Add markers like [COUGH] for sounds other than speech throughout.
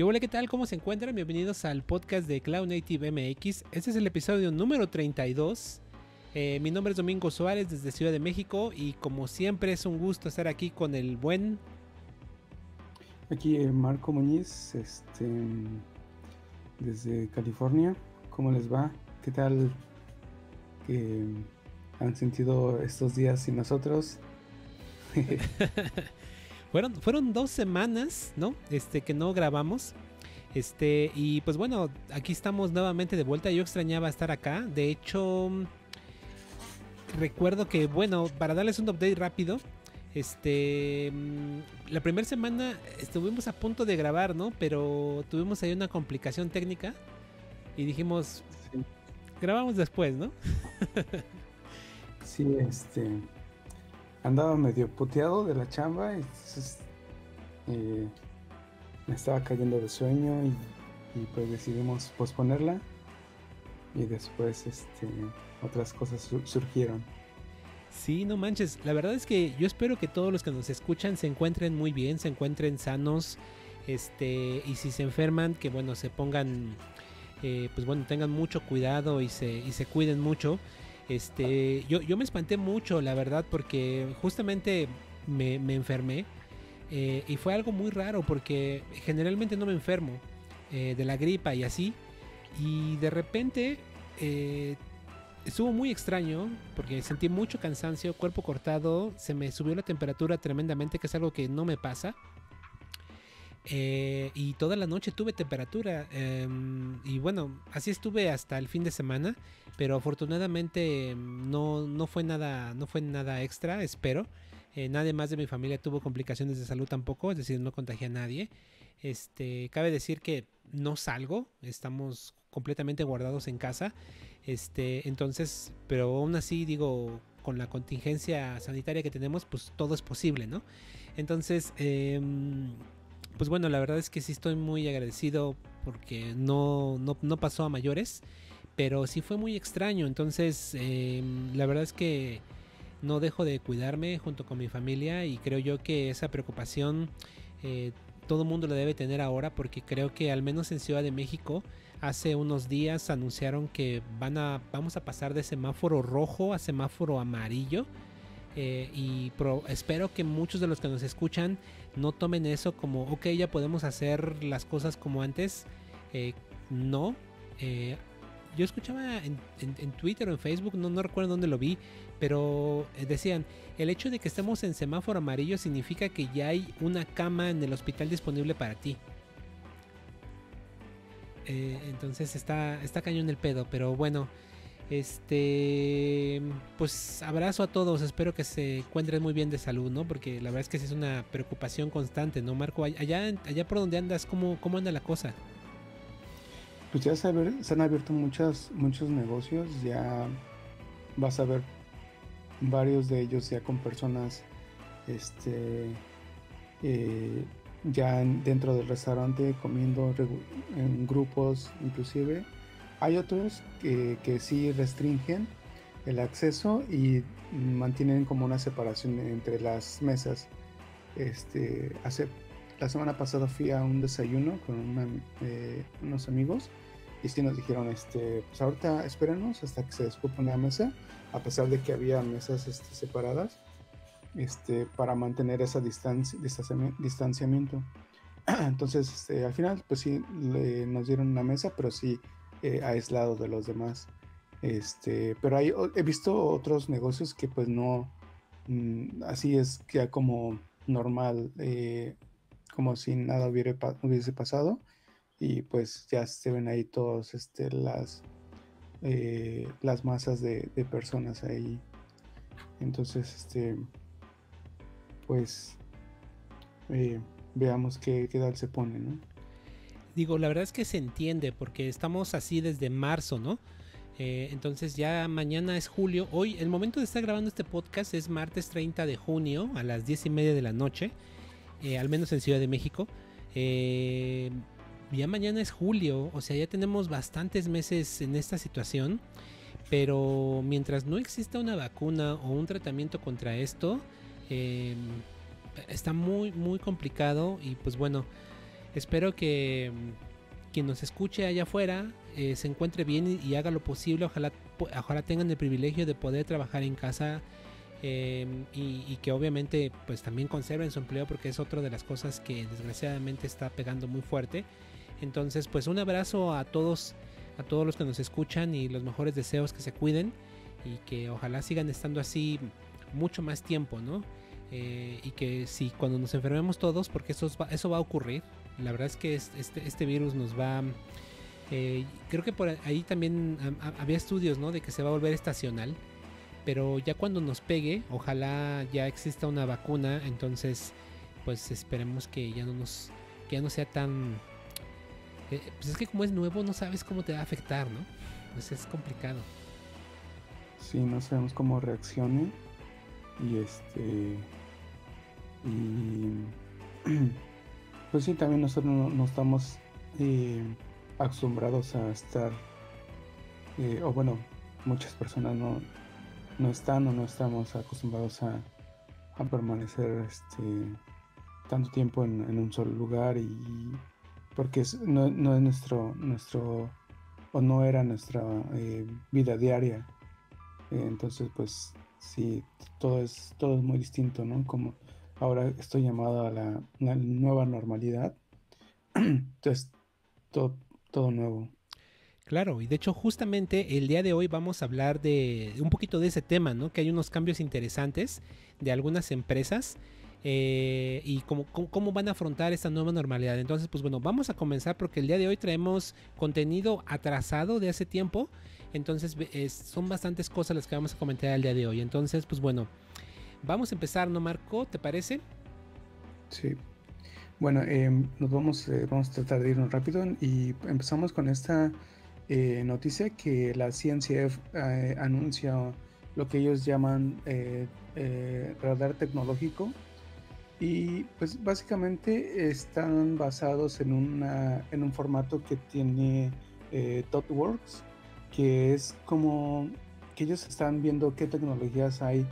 ¿Qué hola, qué tal? ¿Cómo se encuentran? Bienvenidos al podcast de Cloud Native MX. Este es el episodio número 32. Eh, mi nombre es Domingo Suárez desde Ciudad de México y como siempre es un gusto estar aquí con el buen... Aquí eh, Marco Muñiz, este, desde California. ¿Cómo les va? ¿Qué tal han sentido estos días sin nosotros? [LAUGHS] [LAUGHS] Fueron, fueron dos semanas, ¿no? Este, que no grabamos. Este, y pues bueno, aquí estamos nuevamente de vuelta. Yo extrañaba estar acá. De hecho, recuerdo que, bueno, para darles un update rápido, este, la primera semana estuvimos a punto de grabar, ¿no? Pero tuvimos ahí una complicación técnica y dijimos, grabamos después, ¿no? sí, este andaba medio puteado de la chamba y eh, me estaba cayendo de sueño y, pues decidimos posponerla y después este otras cosas surgieron. Sí, no manches. La verdad es que yo espero que todos los que nos escuchan se encuentren muy bien, se encuentren sanos, este, y si se enferman, que bueno, se pongan, eh, pues bueno, tengan mucho cuidado y se, y se cuiden mucho. Este, yo, me espanté mucho, la verdad, porque justamente me, enfermé. Eh, y fue algo muy raro porque generalmente no me enfermo eh, de la gripa y así. Y de repente eh, estuvo muy extraño porque sentí mucho cansancio, cuerpo cortado, se me subió la temperatura tremendamente, que es algo que no me pasa. Eh, y toda la noche tuve temperatura. Em, y bueno, así estuve hasta el fin de semana. Pero afortunadamente em, no, no, fue, nada, no fue nada extra, espero. Eh, nadie más de mi familia tuvo complicaciones de salud tampoco, es decir, no contagié a nadie. Este, cabe decir que no salgo, estamos completamente guardados en casa. Este, entonces, pero aún así digo, con la contingencia sanitaria que tenemos, pues todo es posible, ¿no? Entonces, eh, pues bueno, la verdad es que sí estoy muy agradecido porque no, no, pasó a mayores, pero sí fue muy extraño. Entonces, em, la verdad es que no dejo de cuidarme junto con mi familia y creo yo que esa preocupación eh, todo mundo la debe tener ahora porque creo que al menos en Ciudad de México hace unos días anunciaron que van a, vamos a pasar de semáforo rojo a semáforo amarillo eh, y espero que muchos de los que nos escuchan no tomen eso como, ok, ya podemos hacer las cosas como antes. Eh, no. Eh, yo escuchaba en, Twitter o en Facebook, no, no recuerdo dónde lo vi, pero decían, el hecho de que estemos en semáforo amarillo significa que ya hay una cama en el hospital disponible para ti. entonces está, está cañón el pedo, pero bueno. Este, pues abrazo a todos, espero que se encuentren muy bien de salud, ¿no? Porque la verdad es que es una preocupación constante, ¿no, Marco? Allá, allá por donde andas, ¿cómo, cómo anda la cosa? Pues ya se, han abierto muchas, muchos negocios, ya vas a ver varios de ellos ya con personas, este, eh, ya dentro del restaurante comiendo en grupos inclusive hay otros que, que sí restringen el acceso y mantienen como una separación entre las mesas. Este, hace, la semana pasada fui a un desayuno con eh, unos amigos y sí nos dijeron, este, pues ahorita espérenos hasta que se descupe una mesa, a pesar de que había mesas este, separadas, este, para mantener esa distancia, distanciamiento. [CLEARS THROAT] Entonces, este, al final, pues sí, nos dieron una mesa, pero sí eh, aislado de los demás. Este, pero he visto otros negocios que pues no, mm, así es ya como normal, eh, como si nada hubiese pasado y pues ya se ven ahí todos este, las, eh, las masas de, personas ahí. Entonces, este, pues veamos qué, qué tal se pone, ¿no? Digo, la verdad es que se entiende porque estamos así desde marzo, ¿no? Eh, entonces ya mañana es julio. Hoy, el momento de estar grabando este podcast es martes 30 de junio a las 10 y media de la noche, eh, al menos en Ciudad de México. Eh, ya mañana es julio, o sea, ya tenemos bastantes meses en esta situación. Pero mientras no exista una vacuna o un tratamiento contra esto, está muy, muy complicado. Y pues bueno, espero que mm, quien nos escuche allá afuera eh, se encuentre bien y, haga lo posible. Ojalá, ojalá tengan el privilegio de poder trabajar en casa em, y, que obviamente pues también conserven su empleo porque es otra de las cosas que desgraciadamente está pegando muy fuerte. Entonces pues un abrazo a todos, a todos los que nos escuchan y los mejores deseos que se cuiden y que ojalá sigan estando así mucho más tiempo, ¿no? Eh, y que si cuando nos enfermemos todos, porque eso eso va a ocurrir, la verdad es que este, este virus nos va... Eh, creo que por ahí también había estudios, ¿no? De que se va a volver estacional. Pero ya cuando nos pegue, ojalá ya exista una vacuna. Entonces, pues esperemos que ya no nos... Que ya no sea tan... Eh, pues es que como es nuevo, no sabes cómo te va a afectar, ¿no? Pues es complicado. Sí, no sabemos cómo reaccione. Y este... Y... [CLEARS THROAT] Pues sí, también nosotros no, estamos eh, acostumbrados a estar, eh, o bueno, muchas personas no, no están o no estamos acostumbrados a, permanecer este, tanto tiempo en, un solo lugar y porque no, es nuestro, nuestro, o no era nuestra eh, vida diaria. entonces, pues sí, todo es, todo es muy distinto, ¿no? Como ahora estoy llamado a la, nueva normalidad. [CLEARS THROAT] Entonces, todo, nuevo. Claro, y de hecho justamente el día de hoy vamos a hablar de un poquito de ese tema, ¿no? Que hay unos cambios interesantes de algunas empresas eh, y cómo, cómo, van a afrontar esta nueva normalidad. Entonces, pues bueno, vamos a comenzar porque el día de hoy traemos contenido atrasado de hace tiempo. Entonces, son bastantes cosas las que vamos a comentar el día de hoy. Entonces, pues bueno, Vamos a empezar, ¿no, Marco? ¿Te parece? Sí. Bueno, em, nos vamos, eh, vamos a tratar de irnos rápido y empezamos con esta eh, noticia que la CNCF eh, anuncia lo que ellos llaman radar tecnológico y pues básicamente están basados en, una, en un formato que tiene ThoughtWorks, que es como que ellos están viendo qué tecnologías hay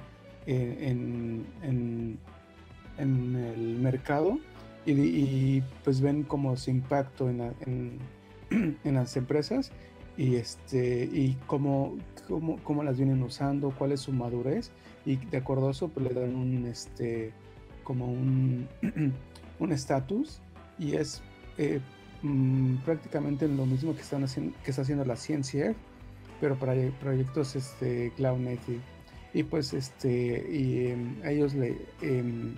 en, en, el mercado y, pues ven como su impacto en, [CLEARS THROAT] en, las empresas y este y cómo, cómo, cómo, las vienen usando, cuál es su madurez y de acuerdo a eso pues le dan un este como un [CLEARS THROAT] un estatus y es eh, mm, prácticamente lo mismo que están haciendo que está haciendo la ciencia pero para proyectos este cloud native y pues este y em, ellos le em,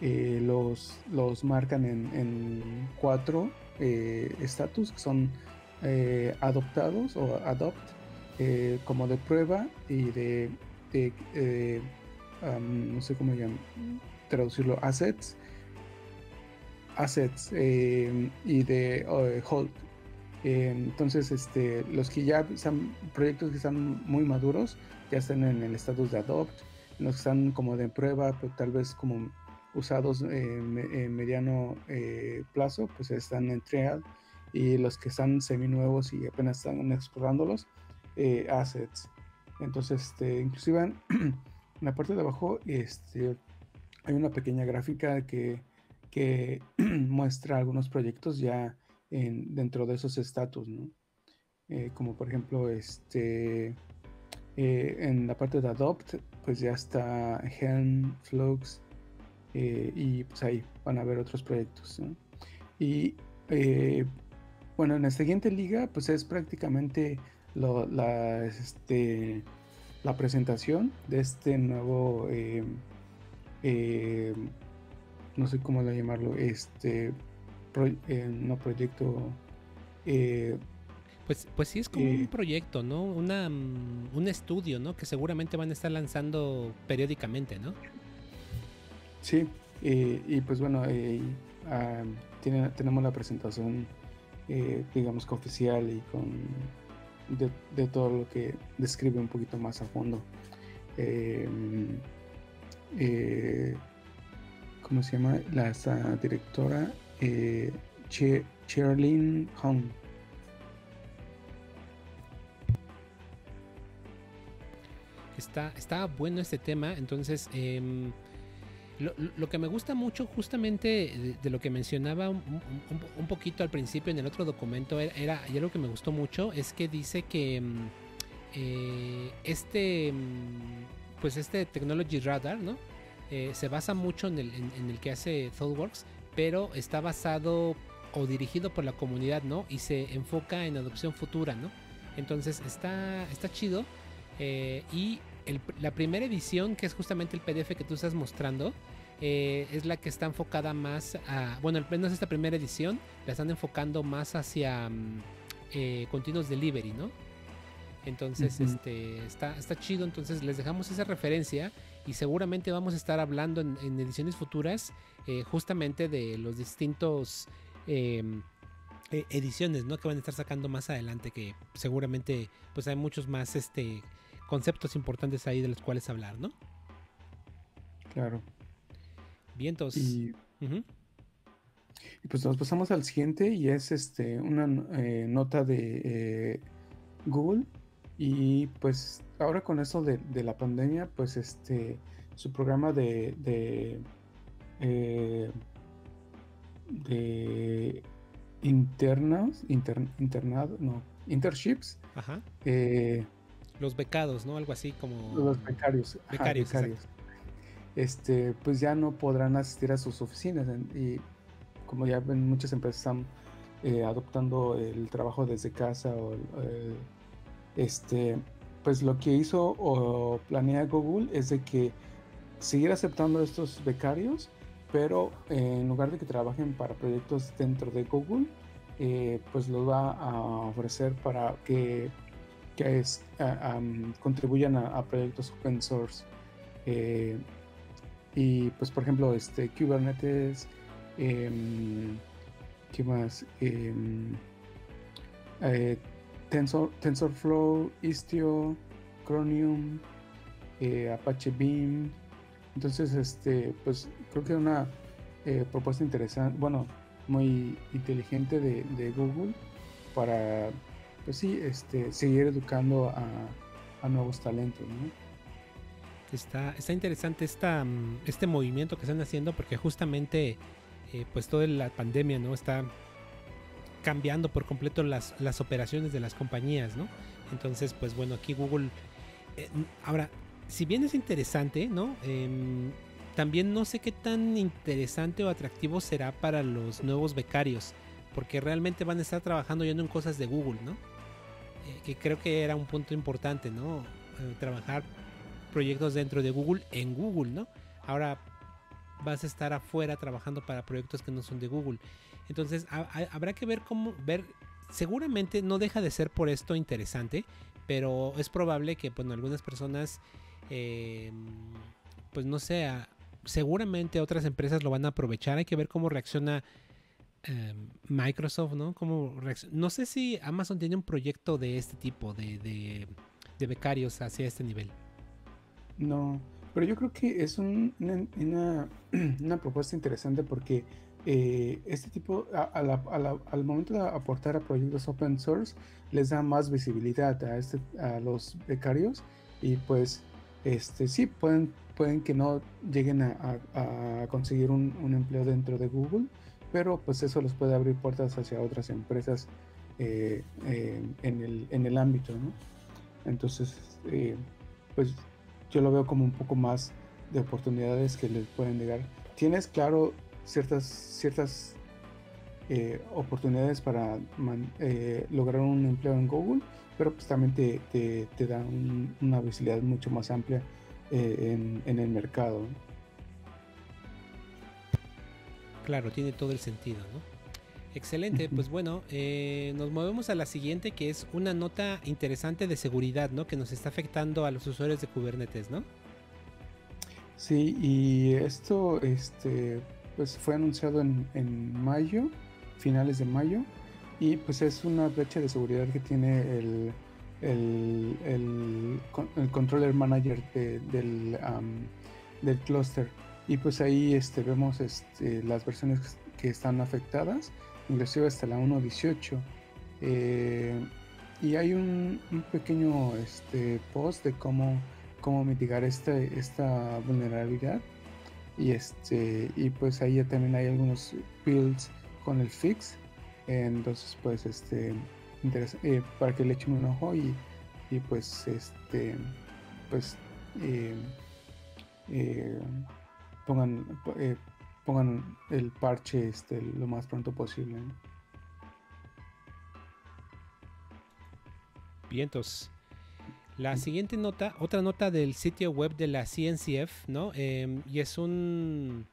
eh, los, los marcan en, cuatro eh, estatus que son eh, adoptados o adopt como de prueba y de, no sé cómo llaman, traducirlo assets. Assets em, y de hold. Entonces este los que ya son proyectos que están muy maduros ya están en el estatus de adopt, los que están como de prueba, pero tal vez como usados en mediano eh, plazo, pues están en trial, y los que están seminuevos y apenas están explorándolos, eh, assets. Entonces, este, inclusive [CLEARS THROAT] en la parte de abajo este, hay una pequeña gráfica que, que [CLEARS THROAT] muestra algunos proyectos ya en, dentro de esos estatus, ¿no? Eh, como por ejemplo, este, eh, en la parte de Adopt, pues ya está Helm, Flux, eh, y pues ahí van a ver otros proyectos. Y eh, bueno, en la siguiente liga, pues es prácticamente la, este, la presentación de este nuevo, no sé cómo llamarlo, este, no proyecto, pues, pues sí es como un proyecto, ¿no? Una, mm, un estudio, ¿no? Que seguramente van a estar lanzando periódicamente, ¿no? Sí, y pues bueno, eh, ah, tenemos la presentación, eh, digamos que oficial y con de, todo lo que describe un poquito más a fondo. Eh, ¿Cómo se llama? La directora eh, Cherlin Hong Está, está bueno este tema, entonces em, Lo, que me gusta mucho justamente de, lo que mencionaba un, poquito al principio en el otro documento era, y algo que me gustó mucho es que dice que mm, eh, este mm, pues este technology radar no eh, se basa mucho en el, en el que hace ThoughtWorks pero está basado o dirigido por la comunidad no y se enfoca en adopción futura no entonces está está chido eh, y la primera edición, que es justamente el PDF que tú estás mostrando, eh, es la que está enfocada más a, bueno, al menos esta primera edición, la están enfocando más hacia mm, eh, continuos delivery, ¿no? Entonces, este, está, está chido, entonces les dejamos esa referencia y seguramente vamos a estar hablando en, ediciones futuras justamente de los distintos em, ediciones, ¿no? Que van a estar sacando más adelante, que seguramente pues hay muchos más, este, conceptos importantes ahí de los cuales hablar, ¿no? Claro. Bien, entonces. Y, pues nos pasamos al siguiente y es este una eh, nota de eh, Google. Y pues ahora con eso de, la pandemia, pues este su programa de de, eh, de internos, internado, no, internships, Ajá. Los becados, ¿no? Algo así como... Los becarios. Becarios, Este, pues ya no podrán asistir a sus oficinas y como ya ven, muchas empresas están eh, adoptando el trabajo desde casa o este, pues lo que hizo o planea Google es de que seguir aceptando a estos becarios, pero en lugar de que trabajen para proyectos dentro de Google, eh, pues los va a ofrecer para que que es, contribuyan a, proyectos open source. Eh, y pues por ejemplo, este Kubernetes, em, ¿qué más? Em, eh, Tensor, TensorFlow, Istio, Chromium, eh, Apache Beam. Entonces, este, pues creo que una propuesta interesante, bueno, muy inteligente de, de Google para pues sí, este, seguir educando a, nuevos talentos, Está, está interesante esta, mm, este movimiento que están haciendo porque justamente eh, pues toda la pandemia no está cambiando por completo las, las operaciones de las compañías, ¿no? Entonces, pues bueno, aquí Google... Eh, ahora, si bien es interesante, ¿no? Em, también no sé qué tan interesante o atractivo será para los nuevos becarios, porque realmente van a estar trabajando yendo en cosas de Google, ¿no? Eh, que creo que era un punto importante, ¿no? Eh, trabajar proyectos dentro de Google en Google, ¿no? Ahora vas a estar afuera trabajando para proyectos que no son de Google. Entonces habrá que ver cómo ver. Seguramente no deja de ser por esto interesante, pero es probable que, bueno, algunas personas, eh, pues no sé, seguramente otras empresas lo van a aprovechar. Hay que ver cómo reacciona Microsoft, ¿no? Como no sé si Amazon tiene un proyecto de este tipo, de, de, becarios hacia este nivel. No, pero yo creo que es una, [CLEARS THROAT] una, propuesta interesante porque eh, este tipo, al momento de aportar a proyectos open source, les da más visibilidad a, este, a los becarios y pues este sí pueden, pueden que no lleguen a, conseguir un, un, empleo dentro de Google, pero pues eso les puede abrir puertas hacia otras empresas eh, eh, en, el, en, el, ámbito. Entonces, eh, pues yo lo veo como un poco más de oportunidades que les pueden llegar. Tienes, claro, ciertas, ciertas oportunidades para lograr un empleo en Google, pero pues también te, te, da una visibilidad mucho más amplia en, en, el mercado. Claro, tiene todo el sentido, ¿no? Excelente, pues bueno, eh, nos movemos a la siguiente que es una nota interesante de seguridad, ¿no? Que nos está afectando a los usuarios de Kubernetes, ¿no? Sí, y esto este, pues fue anunciado en, mayo, finales de mayo, y pues es una brecha de seguridad que tiene el, el, el, controller manager del, del cluster y pues ahí este, vemos este, las versiones que están afectadas, inclusive hasta la 1.18. Eh, y hay un, pequeño este, post de cómo, cómo mitigar este, esta vulnerabilidad. y este y pues ahí también hay algunos builds con el fix entonces pues este eh, para que le echen un ojo y, y pues este pues eh, eh, pongan pongan el parche este lo más pronto posible vientos la siguiente nota, otra nota del sitio web de la CNCF, ¿no? Em, y es un,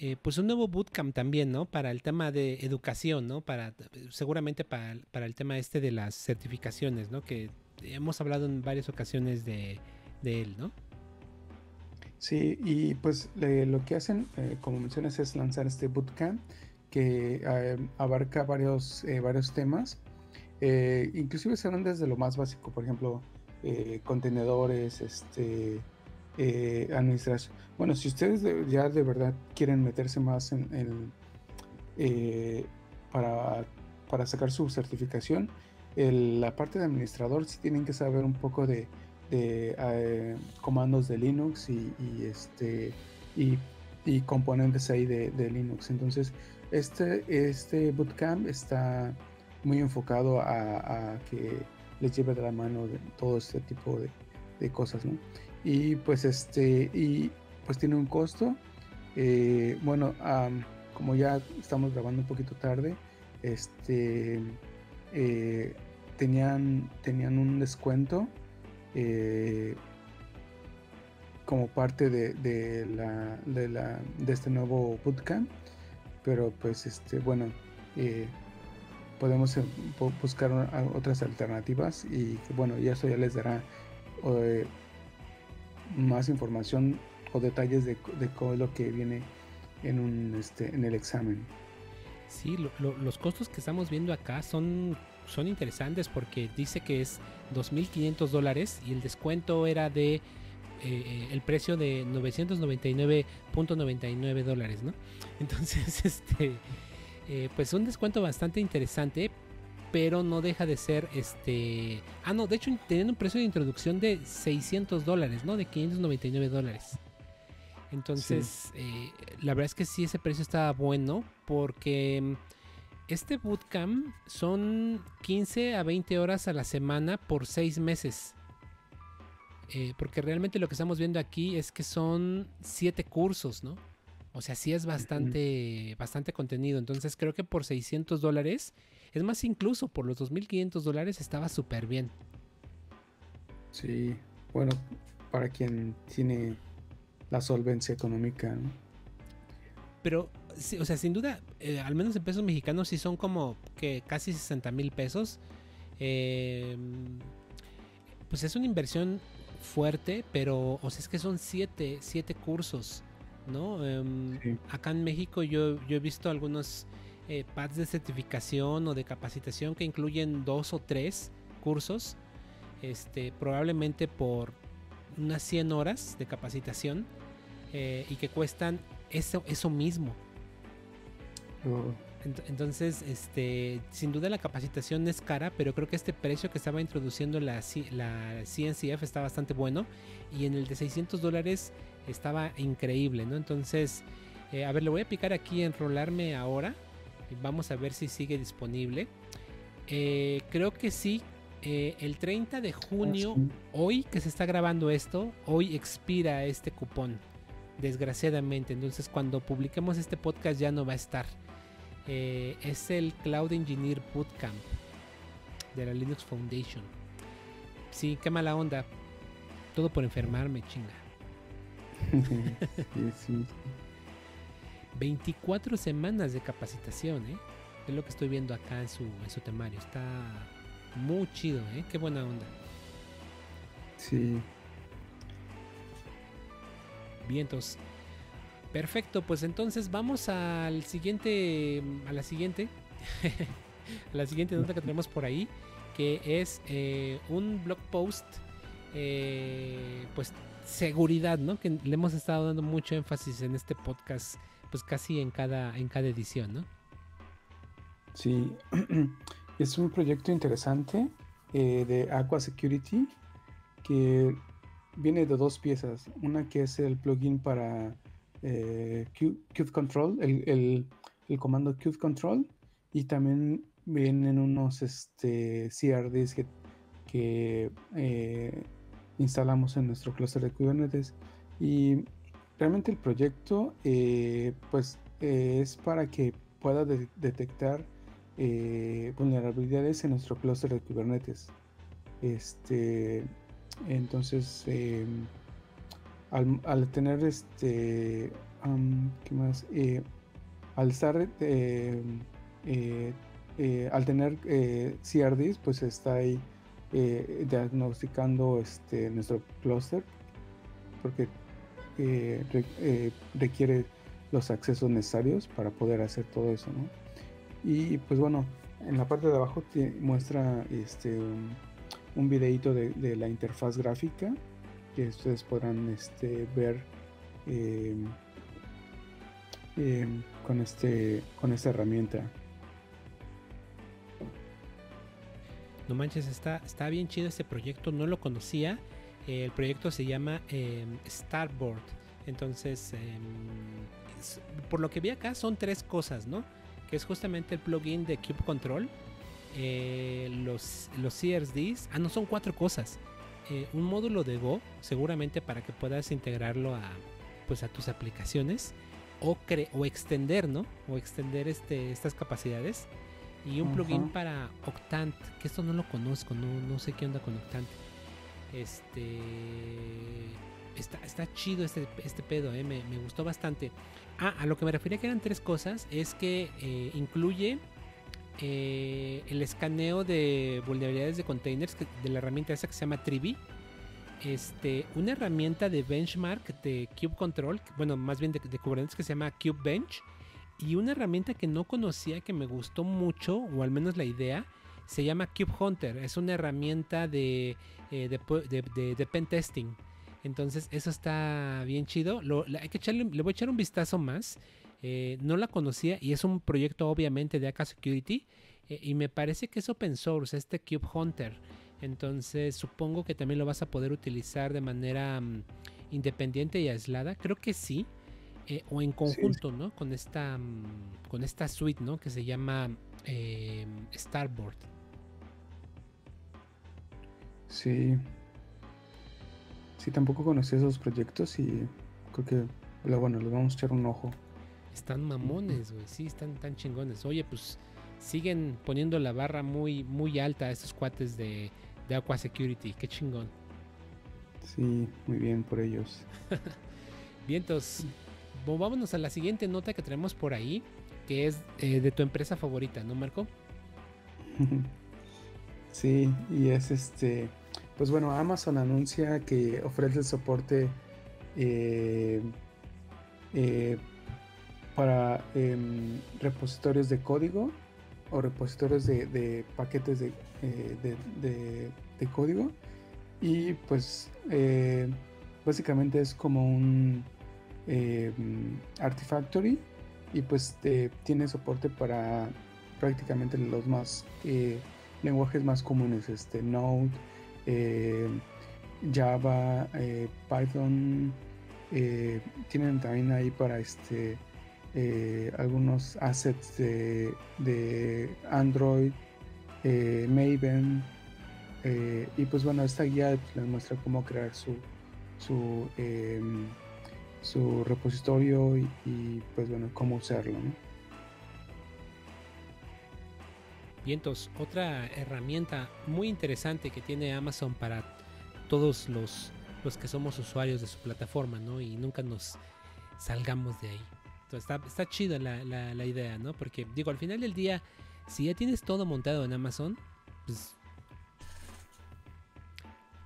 eh, pues un nuevo bootcamp también, ¿no? Para el tema de educación, ¿no? Para, seguramente para, el tema este de las certificaciones, ¿no? Que hemos hablado en varias ocasiones de, él, ¿no? Sí, y pues lo que hacen, eh, como mencionas, es lanzar este bootcamp que eh, abarca varios, varios temas. inclusive se van desde lo más básico, por ejemplo, eh, contenedores, este, eh, administración. Bueno, si ustedes ya de verdad quieren meterse más en, eh, para, para, sacar su certificación, la parte de administrador sí tienen que saber un poco de, comandos de Linux y, este y, componentes ahí de, Linux. Entonces, este, este bootcamp está muy enfocado a que les lleve de la mano todo este tipo de, cosas, ¿no? Y pues este, y pues tiene un costo. Eh, bueno, como ya estamos grabando un poquito tarde, este, eh, tenían, tenían un descuento eh, como parte de, de, la, de, la, de este nuevo bootcamp, pero pues este, bueno, podemos eh, buscar otras alternativas y bueno, y eso ya les dará eh, más información o detalles de, de lo que viene en, un, este, en el examen. Sí, los costos que estamos viendo acá son, son interesantes porque dice que es 2.500 dólares y el descuento era de eh, el precio de 999.99 dólares, ¿no? [LAUGHS] Entonces, [LAUGHS] este eh, pues un descuento bastante interesante, pero no deja de ser este... Ah, no, de hecho teniendo un precio de introducción de 600 dólares, ¿no? De 599 dólares. Entonces, eh, la verdad es que sí, ese precio está bueno porque mm, este bootcamp son 15 a 20 horas a la semana por 6 meses. Eh, porque realmente lo que estamos viendo aquí es que son 7 cursos, ¿no? O sea, sí es bastante, bastante contenido. Entonces creo que por 600 dólares, es más incluso por los 2.500 dólares estaba súper bien. Sí, bueno, para quien tiene la solvencia económica. ¿no? Pero, o sea, sin duda, eh, al menos en pesos mexicanos sí son como que casi 60 mil pesos. Em, pues es una inversión fuerte, pero, o sea, es que son siete, siete cursos. ¿no? Em, acá en México yo, yo he visto algunos eh, pads de certificación o de capacitación que incluyen dos o tres cursos, este, probablemente por unas 100 horas de capacitación eh, y que cuestan eso, eso mismo. Entonces, este, sin duda la capacitación es cara, pero creo que este precio que estaba introduciendo la, la CNCF está bastante bueno. Y en el de 600 dólares estaba increíble, ¿no? Entonces, eh, a ver, le voy a picar aquí enrolarme ahora. Y vamos a ver si sigue disponible. Eh, creo que sí. Eh, el 30 de junio, hoy que se está grabando esto, hoy expira este cupón. Desgraciadamente. Entonces, cuando publiquemos este podcast ya no va a estar. Es el Cloud Engineer Bootcamp de la Linux Foundation. Sí, qué mala onda. Todo por enfermarme, chinga. [LAUGHS] 24 semanas de capacitación, ¿eh? Es lo que estoy viendo acá en su, en su temario. Está muy chido, ¿eh? Qué buena onda. Sí. Vientos. Perfecto, pues entonces vamos al siguiente, a la siguiente, [LAUGHS] a la siguiente nota que tenemos por ahí, que es eh, un blog post, eh, pues seguridad, ¿no? Que le hemos estado dando mucho énfasis en este podcast, pues casi en cada, en cada edición, ¿no? Sí, [CLEARS THROAT] es un proyecto interesante eh, de Aqua Security que viene de dos piezas. Una que es el plugin para eh, Qt Control, el, el, comando Qt Control, y también vienen unos este, CRDs que, eh, instalamos en nuestro clúster de Kubernetes. Y realmente el proyecto eh, pues es para que pueda detectar vulnerabilidades en nuestro clúster de Kubernetes. Este, entonces, em, al, tener este, ¿qué más? Eh, al estar, eh, eh, al tener CRDs, pues está ahí diagnosticando este, nuestro cluster, porque requiere los accesos necesarios para poder hacer todo eso, ¿no? Y pues bueno, en la parte de abajo te muestra este un videito de, la interfaz gráfica que ustedes podrán este, ver em, em, con, este, con esta herramienta. No manches, está, está bien chido este proyecto, no lo conocía. el proyecto se llama em, Starboard. Entonces, por lo que vi acá son tres cosas, ¿no? Que es justamente el plugin de Cube Control, eh, los, los CRDs. Ah, no, son cuatro cosas. Eh, un módulo de Go, seguramente para que puedas integrarlo a, pues a tus aplicaciones o, o extender, ¿no? O extender este, estas capacidades. Y un plugin para Octant, que esto no lo conozco, no, no sé qué onda con Octant. Este. Está, está chido este, este pedo, eh, me, me, gustó bastante. Ah, a lo que me refería que eran tres cosas, es que incluye eh, el escaneo de vulnerabilidades de containers de la herramienta esa que se llama Trivi. Este, una herramienta de benchmark de Cube Control, bueno, más bien de, Kubernetes que se llama Cube Bench. Y una herramienta que no conocía, que me gustó mucho, o al menos la idea, se llama Cube Hunter. Es una herramienta de, eh, de, pen testing. Entonces, eso está bien chido. hay que echarle, le voy a echar un vistazo más. Eh, no la conocía y es un proyecto obviamente de AK Security eh, y me parece que es open source, este Cube Hunter. Entonces supongo que también lo vas a poder utilizar de manera mm, independiente y aislada. Creo que sí. Eh, o en conjunto, ¿no? Con esta, mm, con esta suite, ¿no? Que se llama Starboard. Sí. Sí, tampoco conocí esos proyectos y creo que, bueno, les vamos a echar un ojo. Están mamones, güey. Sí, están tan chingones. Oye, pues siguen poniendo la barra muy, muy alta a estos cuates de, de Aqua Security. Qué chingón. Sí, muy bien por ellos. [LAUGHS] Vientos. vámonos a la siguiente nota que tenemos por ahí, que es eh, de tu empresa favorita, ¿no, Marco? [LAUGHS] sí, y es este. Pues bueno, Amazon anuncia que ofrece el soporte eh, eh, para em, repositorios de código o repositorios de, paquetes de, eh, de, código. Y pues eh, básicamente es como un em, Artifactory y pues tiene soporte para prácticamente los más eh, lenguajes más comunes este Node Java Python tienen también ahí para este eh, algunos assets de, Android, eh, Maven. Eh, y pues bueno, esta guía pues, les muestra cómo crear su, su, em, su repositorio y, pues bueno, cómo usarlo. ¿no? Otra herramienta muy interesante que tiene Amazon para todos los, los que somos usuarios de su plataforma, ¿no? Y nunca nos salgamos de ahí. Está, está chida la, idea, ¿no? Porque, digo, al final del día, si ya tienes todo montado en Amazon, pues.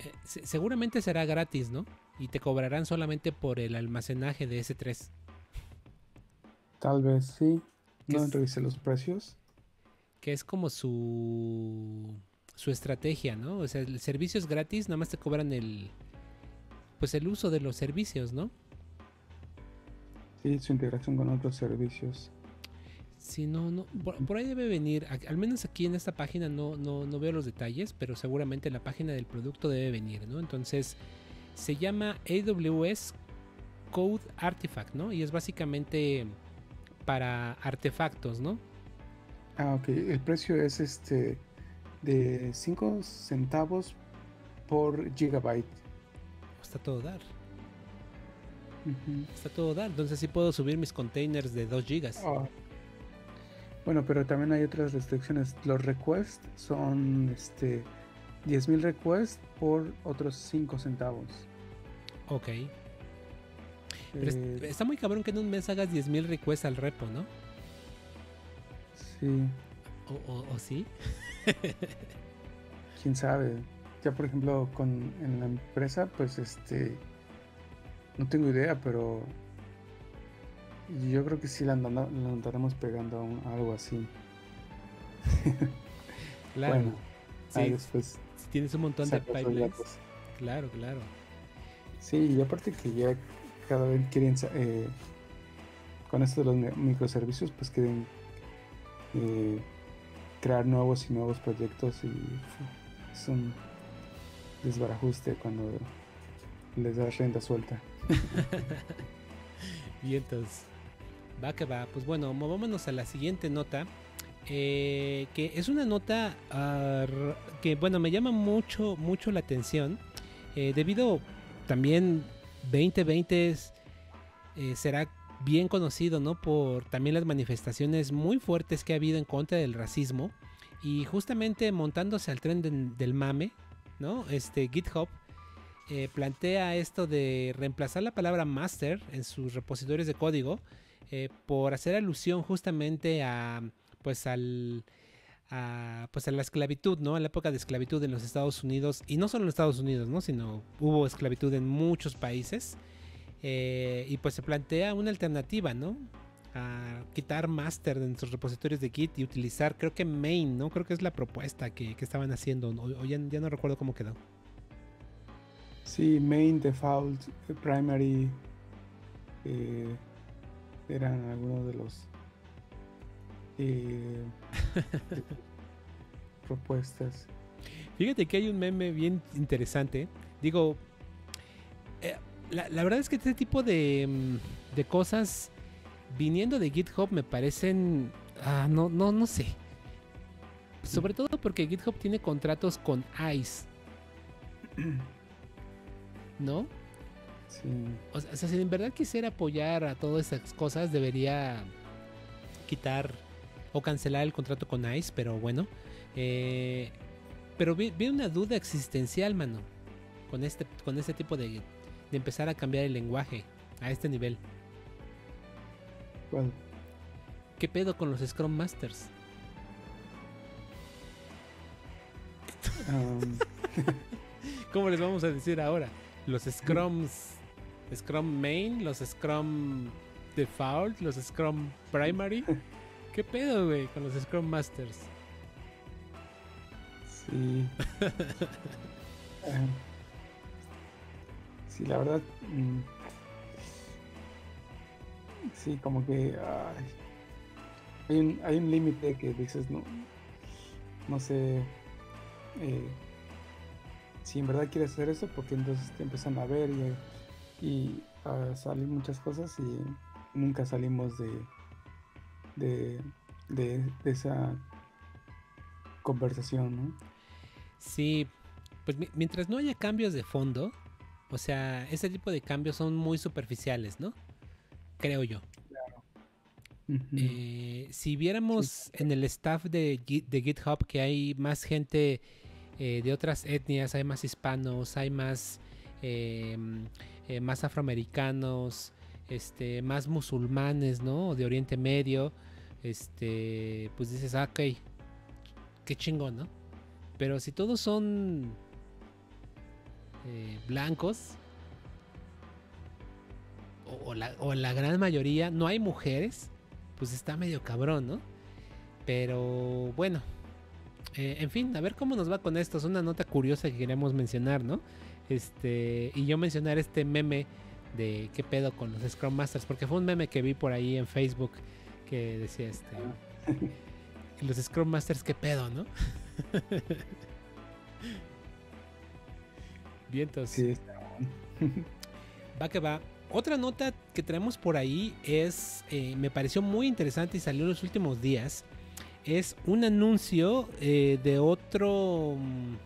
Eh, seguramente será gratis, ¿no? Y te cobrarán solamente por el almacenaje de S3. Tal vez sí. No revisé los precios. Que es como su su estrategia, ¿no? O sea, el servicio es gratis, nada más te cobran el pues el uso de los servicios, ¿no? Su integración con otros servicios. Sí, no, no, por, ahí debe venir, al menos aquí en esta página no, no, no veo los detalles, pero seguramente en la página del producto debe venir, ¿no? Entonces, se llama AWS Code Artifact, ¿no? Y es básicamente para artefactos, ¿no? Ah, ok. El precio es este de 5 centavos por gigabyte. Está todo dar. Está todo dar. Entonces sí puedo subir mis containers de 2 gigas. Ah. Bueno, pero también hay otras restricciones. Los requests son este 10.000 requests por otros 5 centavos. Ok. Pero eh, está muy cabrón que en un mes hagas 10.000 requests al repo, ¿no? Sí. ¿O, sí? Quién sabe. Ya por ejemplo con en la empresa, pues este no tengo idea, pero yo creo que sí la, andaremos pegando a, algo así. [LAUGHS] claro. bueno, sí, después. Si tienes un montón de pipelines. Claro, claro. Sí, y aparte que ya cada vez quieren, eh, con esto de los microservicios, pues quieren eh, crear nuevos y nuevos proyectos y es un desbarajuste cuando les das renta suelta. [LAUGHS] entonces Va que va. Pues bueno, movámonos a la siguiente nota. Eh, que es una nota que bueno me llama mucho mucho la atención eh, debido también 2020 eh, será bien conocido no por también las manifestaciones muy fuertes que ha habido en contra del racismo y justamente montándose al tren del mame no este GitHub eh, plantea esto de reemplazar la palabra master en sus repositorios de código eh, por hacer alusión justamente a pues al pues a la esclavitud, ¿no? A la época de esclavitud en los Estados Unidos y no solo en los Estados Unidos, ¿no? Sino hubo esclavitud en muchos países eh, y pues se plantea una alternativa, ¿no? A quitar master de nuestros repositorios de Git y utilizar, creo que main, ¿no? Creo que es la propuesta que, estaban haciendo, o, ya no recuerdo cómo quedó. Sí, main, default, primary eh, eran algunos de los eh, [LAUGHS] propuestas. Fíjate que hay un meme bien interesante. Digo, eh, la, verdad es que este tipo de, mm, de, cosas viniendo de GitHub me parecen, ah, no, no, no sé. Sobre todo porque GitHub tiene contratos con ICE. [CLEARS THROAT] ¿no? Sí. O sea, si en verdad quisiera apoyar a todas esas cosas, debería quitar o cancelar el contrato con ICE, pero bueno. Eh, pero vi, una duda existencial, mano, con este, con este tipo de, de empezar a cambiar el lenguaje a este nivel. ¿Cuál? ¿Qué pedo con los Scrum Masters? [LAUGHS] Um. [LAUGHS] ¿Cómo les vamos a decir ahora? Los Scrums, Scrum Main, los Scrum Default, los Scrum Primary. [LAUGHS] ¿Qué pedo, güey, con los Scrum Masters? Sí. [LAUGHS] sí, la verdad. Mm, sí, como que hay un, hay un límite que dices, no, no sé. Eh, si en verdad quieres hacer eso, porque entonces te empiezan a ver y, a salir muchas cosas y nunca salimos de, de, esa conversación, ¿no? Sí, pues mientras no haya cambios de fondo, o sea, ese tipo de cambios son muy superficiales, ¿no? Creo yo. Claro. Eh, si viéramos en el staff de, de GitHub que hay más gente eh, de otras etnias, hay más hispanos, hay más, em, eh, más afroamericanos, este, más musulmanes, ¿no? De Oriente Medio, este, pues dices, ah, ok, qué chingón, ¿no? Pero si todos son eh, blancos, o, la, o la gran mayoría, no hay mujeres, pues está medio cabrón, ¿no? Pero bueno, eh, en fin, a ver cómo nos va con esto. Es una nota curiosa que queremos mencionar, ¿no? Este, y yo mencionar este meme de qué pedo con los Scrum Masters, porque fue un meme que vi por ahí en Facebook que decía este [LAUGHS] los Scrum Masters qué pedo, ¿no? [LAUGHS] Vientos. Sí, [LAUGHS] va que va. otra nota que traemos por ahí es, eh, me pareció muy interesante y salió en los últimos días, es un anuncio eh, de otro... Mm,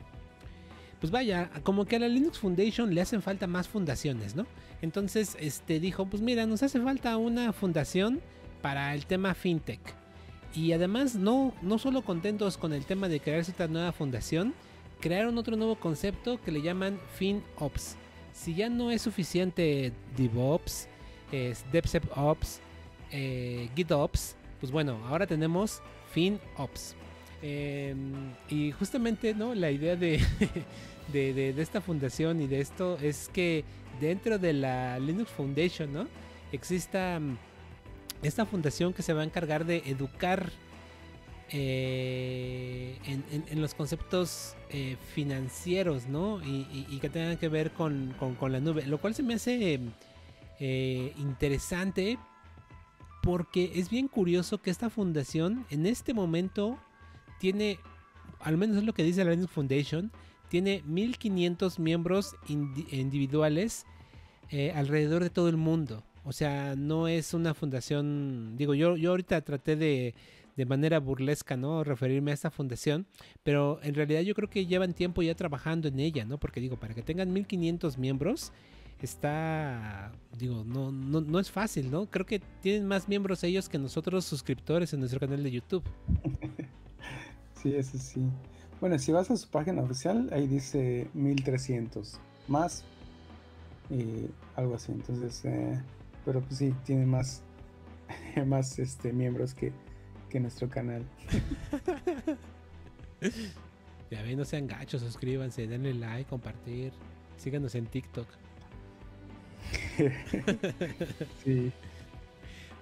pues vaya, como que a la Linux Foundation le hacen falta más fundaciones, ¿no? Entonces, este dijo, pues mira, nos hace falta una fundación para el tema fintech. Y además, no, no solo contentos con el tema de crear esta nueva fundación, crearon otro nuevo concepto que le llaman FinOps. Si ya no es suficiente DevOps, DevSecOps, eh, GitOps, pues bueno, ahora tenemos FinOps. Em, y justamente ¿no? la idea [LAUGHS] de, de, esta fundación y de esto es que dentro de la Linux Foundation ¿no? exista mm, esta fundación que se va a encargar de educar eh, en, los conceptos eh, financieros, ¿no? Y, que tengan que ver con, la nube, lo cual se me hace eh, interesante porque es bien curioso que esta fundación en este momento tiene, al menos es lo que dice la Linux Foundation, tiene 1500 miembros individuales alrededor de todo el mundo. O sea, no es una fundación, digo, yo, yo ahorita traté de, de manera burlesca, ¿no? Referirme a esta fundación, pero en realidad yo creo que llevan tiempo ya trabajando en ella, ¿no? Porque digo, para que tengan 1500 miembros, está, digo, no, no, no es fácil, ¿no? Creo que tienen más miembros ellos que nosotros suscriptores en nuestro canal de YouTube. [LAUGHS] sí, eso sí. Bueno, si vas a su página oficial, ahí dice 1300, más y algo así. Entonces, eh, pero pues sí, tiene más, [LAUGHS] más este, miembros que, que nuestro canal. [LAUGHS] ya ven, no sean gachos, suscríbanse, denle like, compartir, síganos en TikTok. [LAUGHS] sí.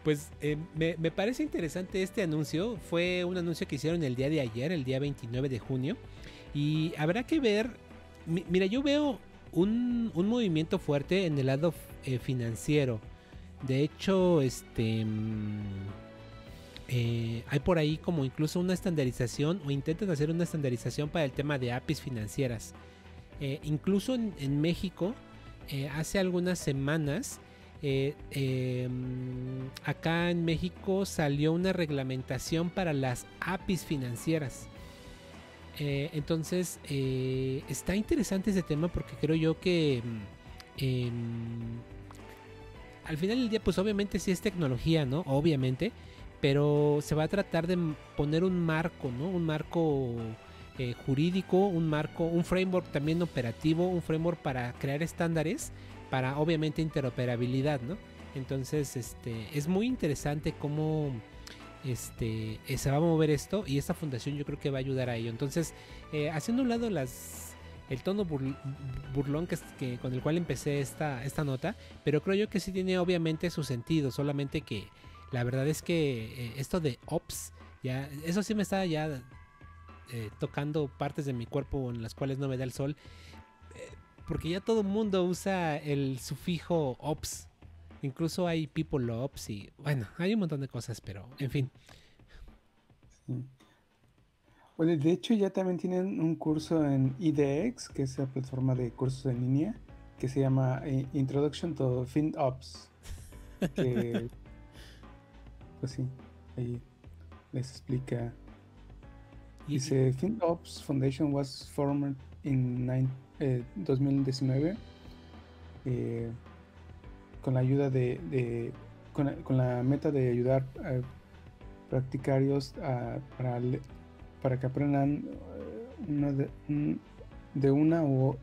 Pues eh, me, me, parece interesante este anuncio. Fue un anuncio que hicieron el día de ayer, el día 29 de junio. Y habrá que ver. mira, yo veo un, un, movimiento fuerte en el lado eh, financiero. De hecho, este. Mm, eh, hay por ahí como incluso una estandarización o intentan hacer una estandarización para el tema de APIs financieras. Incluso en, México, eh, hace algunas semanas, em, acá en México salió una reglamentación para las APIs financieras. entonces, está interesante ese tema porque creo yo que em, al final del día, pues obviamente sí es tecnología, ¿no? Obviamente pero se va a tratar de poner un marco, ¿no? Un marco eh, jurídico, un marco, un framework también operativo, un framework para crear estándares para obviamente interoperabilidad, ¿no? Entonces, este, es muy interesante cómo este, eh, se va a mover esto y esta fundación yo creo que va a ayudar a ello. Entonces, eh, haciendo un lado las, el tono burlón que, con el cual empecé esta, esta nota, pero creo yo que sí tiene obviamente su sentido, solamente que la verdad es que esto de ops, ya, eso sí me está ya eh, tocando partes de mi cuerpo en las cuales no me da el sol. Eh, porque ya todo el mundo usa el sufijo ops. Incluso hay people ops y bueno, hay un montón de cosas, pero en fin. Bueno, de hecho ya también tienen un curso en IDX, que es la plataforma de cursos en línea, que se llama Introduction to FinOps. [LAUGHS] Que pues sí, ahí les explica. Dice, FinOps Foundation was formed in 2019 eh, eh, con la ayuda de, con, la, meta de ayudar a practicarios para, para que aprendan eh, una de, de, una o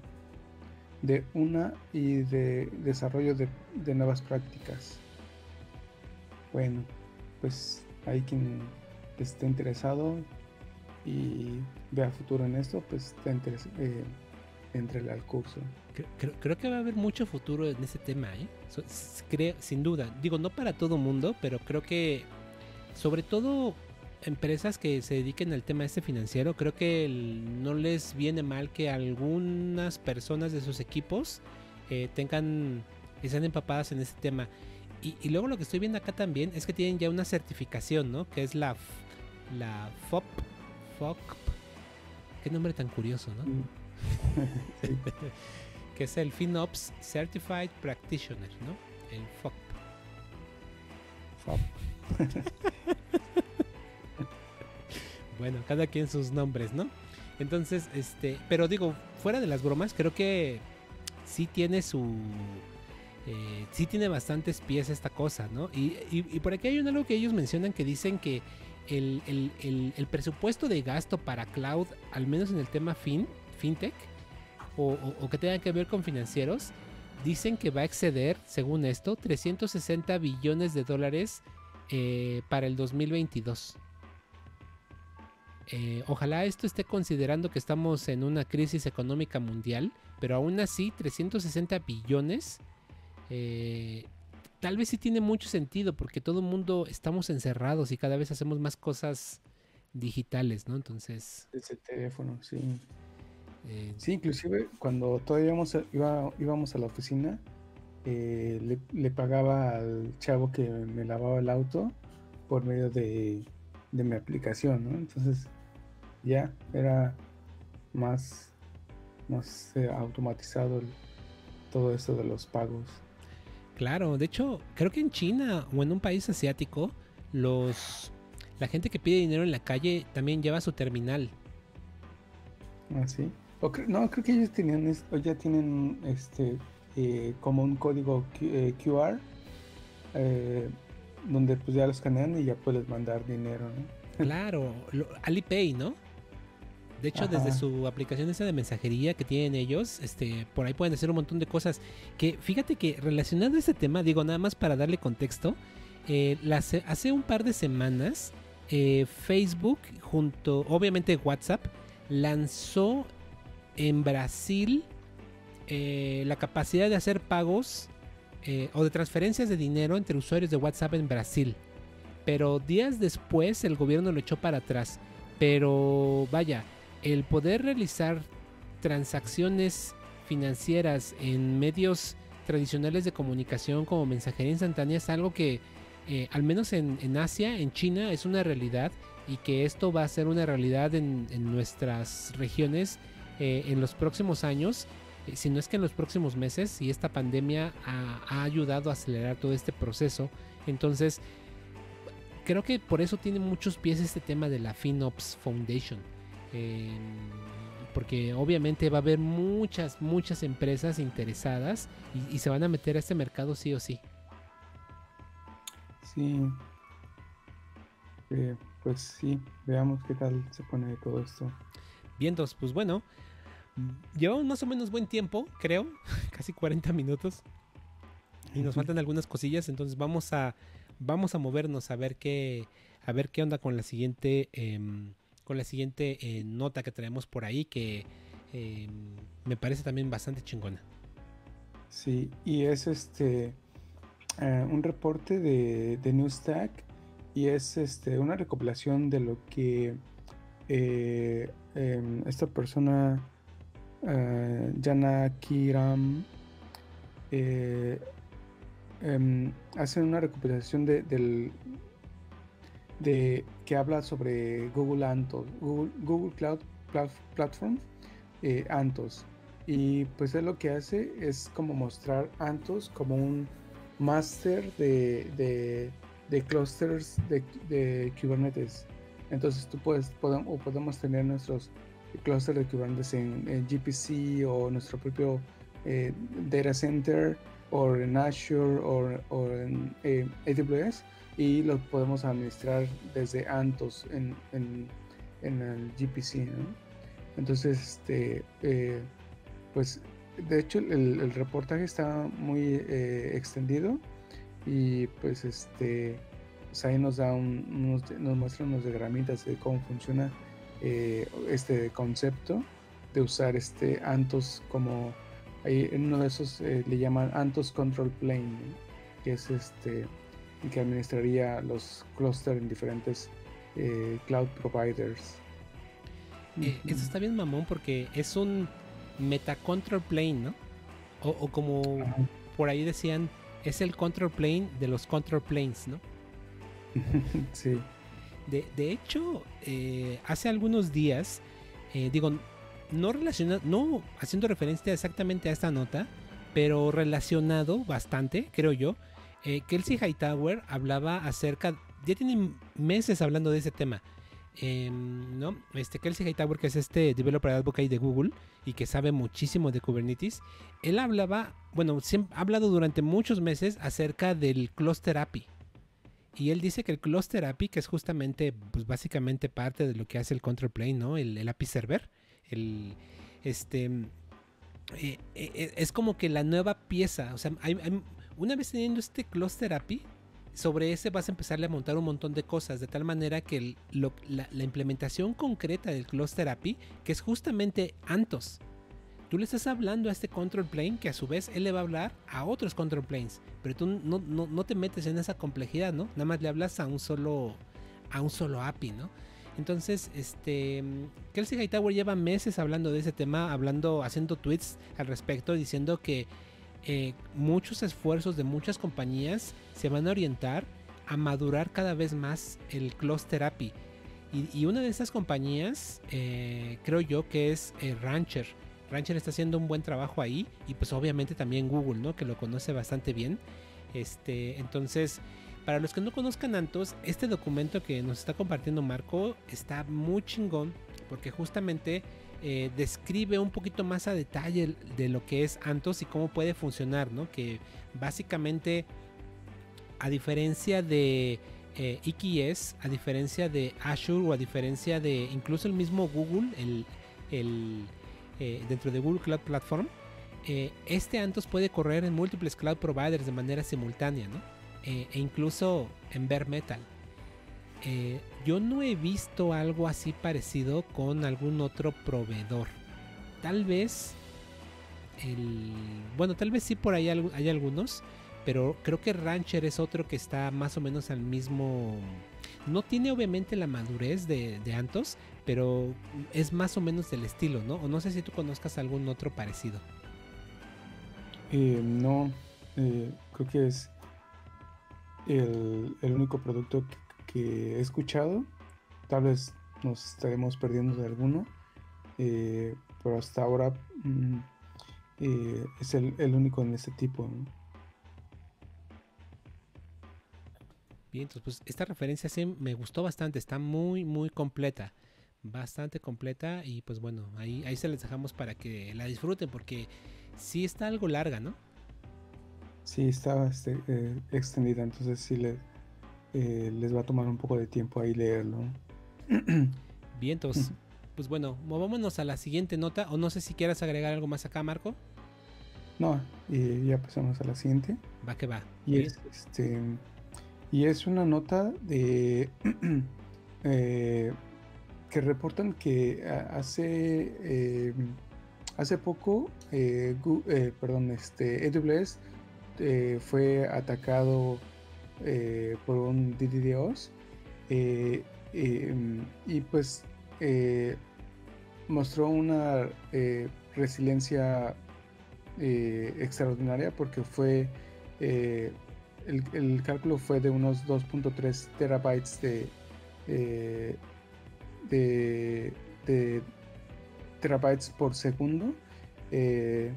de una y de desarrollo de, de nuevas prácticas. Bueno, pues hay quien esté interesado y vea futuro en esto, pues eh, entre al curso. Creo, que va a haber mucho futuro en ese tema, ¿eh? sin duda. Digo, no para todo mundo, pero creo que sobre todo empresas que se dediquen al tema este financiero, creo que no les viene mal que algunas personas de sus equipos eh, tengan, sean empapadas en este tema. Y, luego lo que estoy viendo acá también es que tienen ya una certificación, ¿no? Que es la, la FOP. FOP. Qué nombre tan curioso, ¿no? [LAUGHS] que es el FinOps Certified Practitioner, ¿no? El FOP. FOP. [LAUGHS] bueno, cada quien sus nombres, ¿no? Entonces, este, pero digo, fuera de las bromas, creo que sí tiene su... Eh, sí tiene bastantes pies esta cosa, ¿no? Y, y, por aquí hay un algo que ellos mencionan que dicen que el, el, presupuesto de gasto para cloud, al menos en el tema fin, fintech, o, que tenga que ver con financieros, dicen que va a exceder, según esto, 360 billones de dólares eh, para el 2022. Eh, ojalá esto esté considerando que estamos en una crisis económica mundial, pero aún así 360 billones eh, tal vez sí tiene mucho sentido porque todo el mundo estamos encerrados y cada vez hacemos más cosas digitales, ¿no? Entonces... Desde el teléfono, sí. Eh, sí, inclusive cuando todavía íbamos a, íbamos a la oficina, le, le, pagaba al chavo que me lavaba el auto por medio de, de mi aplicación, ¿no? Entonces ya era más, más eh, automatizado todo esto de los pagos. Claro, de hecho, creo que en China o en un país asiático, los la gente que pide dinero en la calle también lleva su terminal. Ah, sí. no, creo que ellos tenían, ya tienen este eh, como un código QR eh, donde pues ya lo escanean y ya puedes mandar dinero, [LAUGHS] Claro, Alipay, ¿no? De hecho, desde su aplicación esa de mensajería que tienen ellos, este, por ahí pueden hacer un montón de cosas. Que fíjate que relacionado a este tema, digo nada más para darle contexto, eh, hace un par de semanas eh, Facebook junto, obviamente WhatsApp, lanzó en Brasil eh, la capacidad de hacer pagos o de transferencias de dinero entre usuarios de WhatsApp en Brasil. Pero días después el gobierno lo echó para atrás. Pero vaya, el poder realizar transacciones financieras en medios tradicionales de comunicación como mensajería instantánea es algo que eh, al menos en, Asia, en China, es una realidad y que esto va a ser una realidad en, nuestras regiones eh, en los próximos años, eh, si no es que en los próximos meses, y esta pandemia ha, ha ayudado a acelerar todo este proceso. Entonces, creo que por eso tiene muchos pies este tema de la FinOps Foundation porque obviamente va a haber muchas, muchas empresas interesadas y, se van a meter a este mercado sí o sí. Sí. Eh, pues sí, veamos qué tal se pone todo esto. Bien, pues bueno, llevamos más o menos buen tiempo, creo, [LAUGHS] casi 40 minutos. Y nos faltan algunas cosillas, entonces vamos a vamos a movernos a ver qué a ver qué onda con la siguiente em, con la siguiente eh, nota que traemos por ahí que eh, me parece también bastante chingona. Sí, y es este eh, un reporte de, de Newstack y es este una recopilación de lo que em, esta persona Jana Kiram em, hace una recopilación de, del, de, que habla sobre Google Antos, Google, Cloud Platform, eh, Antos. Y pues él lo que hace es como mostrar Antos como un máster de, de, clusters de, Kubernetes. Entonces tú puedes, podemos, o podemos tener nuestros clusters de Kubernetes en, GPC o nuestro propio eh, data center o en Azure o, en eh, AWS y lo podemos administrar desde Antos en, en, el GPC. Entonces, este, eh, pues de hecho el, reportaje está muy eh, extendido y pues este pues, ahí nos da unos, nos muestra unos diagramitas de cómo funciona eh, este concepto de usar este Antos como ahí en uno de esos le llaman Antos Control Plane que es este que administraría los clusters en diferentes eh, cloud providers. Eh, eso está bien mamón porque es un meta control plane, ¿no? O, como por ahí decían, es el control plane de los control planes, ¿no? [LAUGHS] sí. De, hecho, eh, hace algunos días, digo, no relacionado, no haciendo referencia exactamente a esta nota, pero relacionado bastante, creo yo. Eh, Kelsey Hightower hablaba acerca, ya tiene meses hablando de ese tema. Em, ¿no? Este Kelsey Hightower, que es este developer advocate de Google y que sabe muchísimo de Kubernetes, él hablaba, bueno, ha hablado durante muchos meses acerca del Cluster API. Y él dice que el Cluster API, que es justamente, pues básicamente parte de lo que hace el Control Plane, ¿no? El, API Server, el, este, eh, eh, es como que la nueva pieza, o sea, una vez teniendo este Cluster API, sobre ese vas a empezarle a montar un montón de cosas, de tal manera que la, implementación concreta del Cluster API, que es justamente Antos, tú le estás hablando a este control plane que a su vez él le va a hablar a otros control planes, pero tú no, no, te metes en esa complejidad, ¿no? Nada más le hablas a un solo, a un solo API, ¿no? Entonces, este, Kelsey Hightower lleva meses hablando de ese tema, hablando, haciendo tweets al respecto, diciendo que eh, muchos esfuerzos de muchas compañías se van a orientar a madurar cada vez más el cluster API. Y, una de esas compañías, eh, creo yo que es eh, Rancher. Rancher está haciendo un buen trabajo ahí y pues obviamente también Google, ¿no? Que lo conoce bastante bien. Este, entonces, para los que no conozcan Antos, este documento que nos está compartiendo Marco está muy chingón porque justamente eh, describe un poquito más a detalle de lo que es Antos y cómo puede funcionar, ¿no? Que básicamente, a diferencia de eh, EKS, a diferencia de Azure o a diferencia de incluso el mismo Google, el, eh, dentro de Google Cloud Platform, eh, este Antos puede correr en múltiples cloud providers de manera simultánea, ¿no? e incluso en bare metal. Eh, yo no he visto algo así parecido con algún otro proveedor. Tal vez bueno, tal vez sí por ahí hay, algunos, pero creo que Rancher es otro que está más o menos al mismo. No tiene obviamente la madurez de, Antos, pero es más o menos del estilo, ¿no? O no sé si tú conozcas algún otro parecido. Eh, no, eh, creo que es el, el único producto que he escuchado. Tal vez nos estaremos perdiendo de alguno, eh, pero hasta ahora mm, eh, es el, único en este tipo. Bien, entonces pues esta referencia sí me gustó bastante, está muy, muy completa, bastante completa y pues bueno, ahí, ahí se les dejamos para que la disfruten porque sí está algo larga, ¿no? Sí, está este, eh, extendida, entonces sí le eh, les va a tomar un poco de tiempo ahí leerlo. [CLEARS THROAT] Bien, entonces, pues bueno, movámonos a la siguiente nota, o no sé si quieras agregar algo más acá, Marco. No, y ya pasamos a la siguiente. Va que va. Y es, este, y es una nota de [CLEARS THROAT] eh, que reportan que hace eh, hace poco, perdón, este AWS fue atacado eh, por un DDoS eh, em, y pues eh, mostró una resiliencia extraordinaria porque fue el, cálculo fue de unos 2.3 terabytes de, de, terabytes por segundo que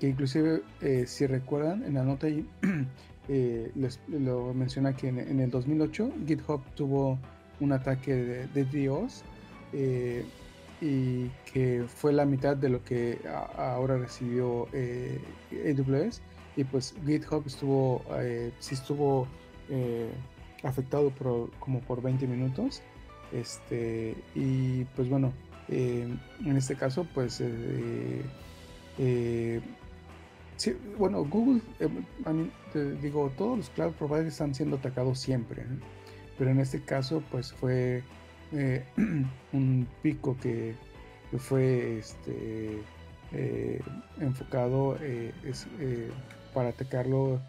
inclusive si recuerdan en la nota [CLEARS THROAT] eh, les, lo menciona que en, el 2008 GitHub tuvo un ataque de, Dios eh, y que fue la mitad de lo que ahora recibió eh, AWS y pues GitHub estuvo sí estuvo afectado por, como por 20 minutos este y pues bueno en este caso pues Bueno, Google, eh, te digo, todos los cloud providers están siendo atacados siempre, pero en este caso, pues fue eh, [CLEARS THROAT] un pico que, fue este, eh, enfocado para atacarlo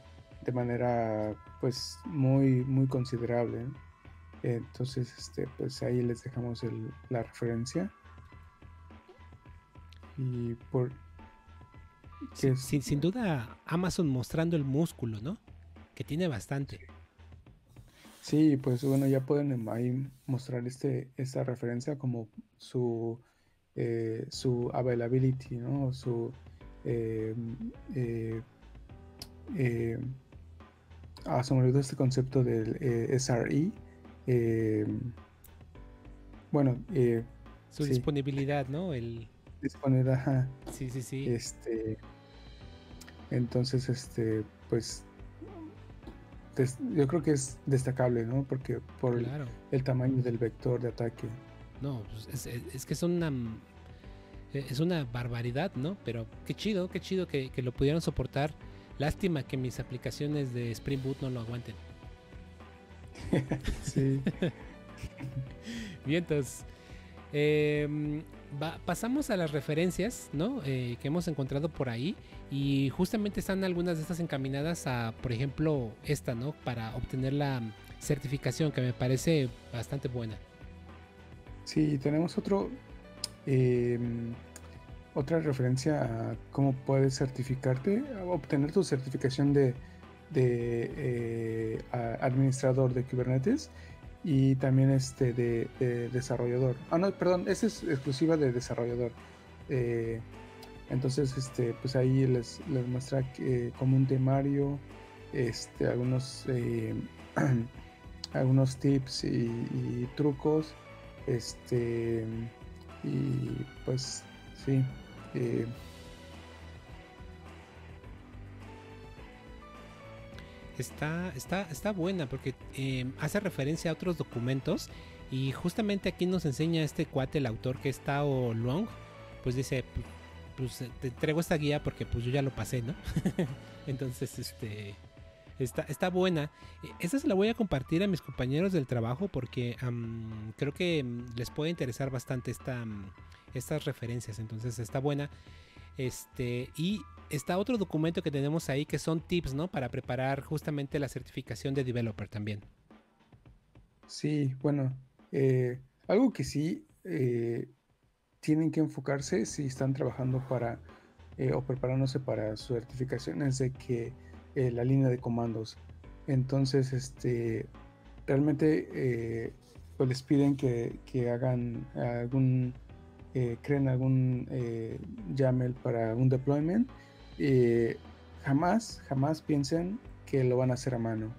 de manera, pues, muy, muy considerable. Entonces, este, pues ahí les dejamos la referencia. Y por, sin, duda, Amazon mostrando el músculo, ¿no? Que tiene bastante. Sí, pues bueno, ya pueden ahí mostrar este, esta referencia como su, eh, su availability, ¿no? Su, ah, se me olvidó este concepto del SRE. bueno, su disponibilidad, ¿no? El disponibilidad. Sí, sí, sí. Este, entonces, este, pues, yo creo que es destacable, ¿no? Porque por el, tamaño del vector de ataque. No, pues es, que es una es una barbaridad, ¿no? Pero qué chido, qué chido que, lo pudieron soportar. Lástima que mis aplicaciones de Spring Boot no lo aguanten. [LAUGHS] sí. [LAUGHS] Bien, entonces, em, pasamos a las referencias. Eh, que hemos encontrado por ahí. Y justamente están algunas de estas encaminadas a, por ejemplo, esta, ¿no? Para obtener la certificación, que me parece bastante buena. Sí, tenemos otro. Em, otra referencia a cómo puedes certificarte, obtener tu certificación de, de eh, administrador de Kubernetes y también este de, desarrollador. Ah, no, perdón, esa es exclusiva de desarrollador. Eh, entonces, este, pues ahí les, les muestra que, como un temario, este, algunos, eh, [CLEARS THROAT] algunos tips y, trucos. Este, y pues sí. Está, está, está buena porque em, hace referencia a otros documentos y justamente aquí nos enseña este cuate, el autor que es Tao Long, pues dice, pues eh, te traigo esta guía porque pues yo ya lo pasé, ¿no? [LAUGHS] Entonces, este, está, está buena. E, esta se la voy a compartir a mis compañeros del trabajo porque creo que mm, les puede interesar bastante esta, estas referencias, entonces está buena. Este, y está otro documento que tenemos ahí que son tips, ¿no? Para preparar justamente la certificación de developer también. Sí, bueno, eh, algo que sí eh, tienen que enfocarse si están trabajando para eh, o preparándose para su certificación es de que la línea de comandos. Entonces, este, realmente pues les piden que, que hagan algún creen algún YAML para un deployment eh, jamás, jamás piensen que lo van a hacer a mano,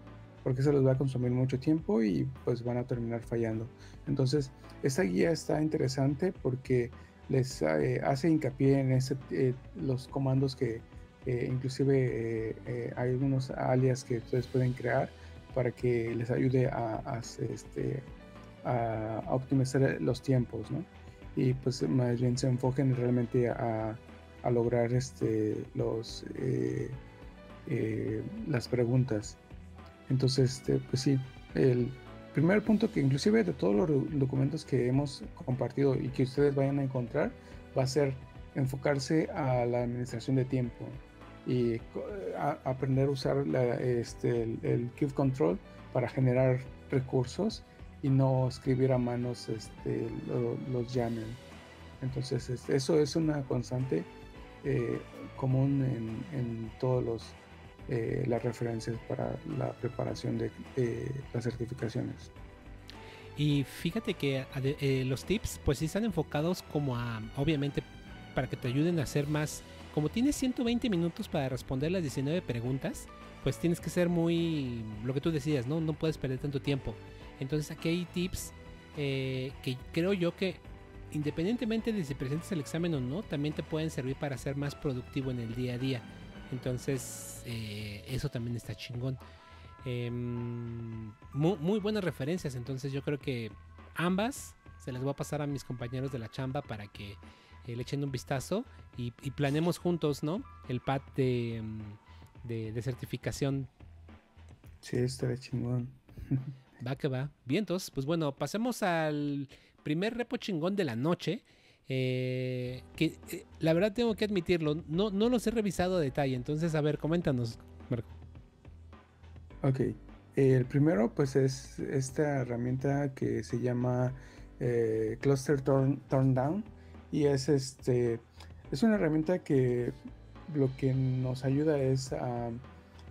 porque eso les va a consumir mucho tiempo y pues van a terminar fallando. Entonces, esta guía está interesante porque les eh, hace hincapié en eh, los comandos que inclusive hay algunos alias que ustedes pueden crear para que les ayude a, este, a optimizar los tiempos, Y pues más bien se enfoquen realmente a, lograr este, los, eh, eh, las preguntas. Entonces, este, pues sí, el primer punto que inclusive de todos los documentos que hemos compartido y que ustedes vayan a encontrar va a ser enfocarse a la administración de tiempo y aprender a usar este, el, Cube Control para generar recursos y no escribir a manos este, los YAML. Entonces, eso es una constante eh, común en, todos los eh, las referencias para la preparación de las certificaciones. Y fíjate que eh, los tips pues sí están enfocados como a, obviamente, para que te ayuden a hacer más, como tienes 120 minutos para responder las 19 preguntas, pues tienes que ser muy, lo que tú decías, ¿no? No puedes perder tanto tiempo. Entonces aquí hay tips que creo yo que independientemente de si presentes el examen o no, también te pueden servir para ser más productivo en el día a día. Entonces, eh, eso también está chingón. Em, muy, buenas referencias, entonces yo creo que ambas se las voy a pasar a mis compañeros de la chamba para que eh, le echen un vistazo y, y, planeemos juntos, ¿no? El pad de, em, de, de certificación. Sí, está chingón. Va que va. Vientos, pues bueno, pasemos al primer repo chingón de la noche. Eh, que eh, la verdad tengo que admitirlo, no, no los he revisado a detalle. Entonces, a ver, coméntanos, Marco. Ok. El primero, pues, es esta herramienta que se llama eh, Cluster Turn, Down. Y es este. Es una herramienta que lo que nos ayuda es a.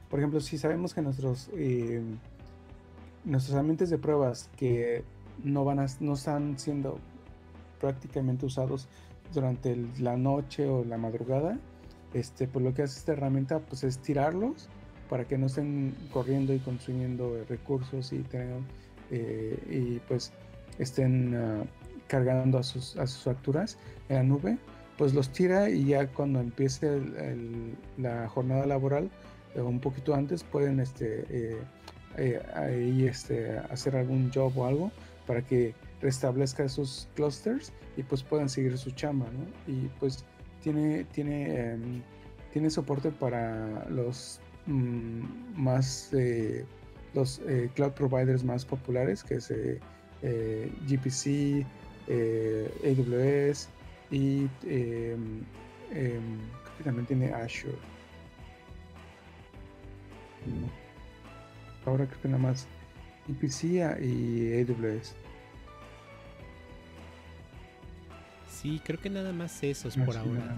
Por ejemplo, si sabemos que nuestros. nuestros ambientes de pruebas que no, van a, no están siendo prácticamente usados durante la noche o la madrugada, este, pues lo que hace esta herramienta pues es tirarlos para que no estén corriendo y consumiendo recursos y tengan, eh, y pues estén ah, cargando a sus, a sus facturas en la nube, pues los tira y ya cuando empiece la jornada laboral, eh, un poquito antes, pueden este, eh, eh, este, hacer algún job o algo para que restablezca esos clusters y pues puedan seguir su chamba, ¿no? Y pues tiene, tiene, em, tiene soporte para los mm, más, los cloud providers más populares, que es GPC, AWS y em, em, también tiene Azure. Ahora creo que nada más IPC y AWS. Sí, creo que nada más esos por ahora.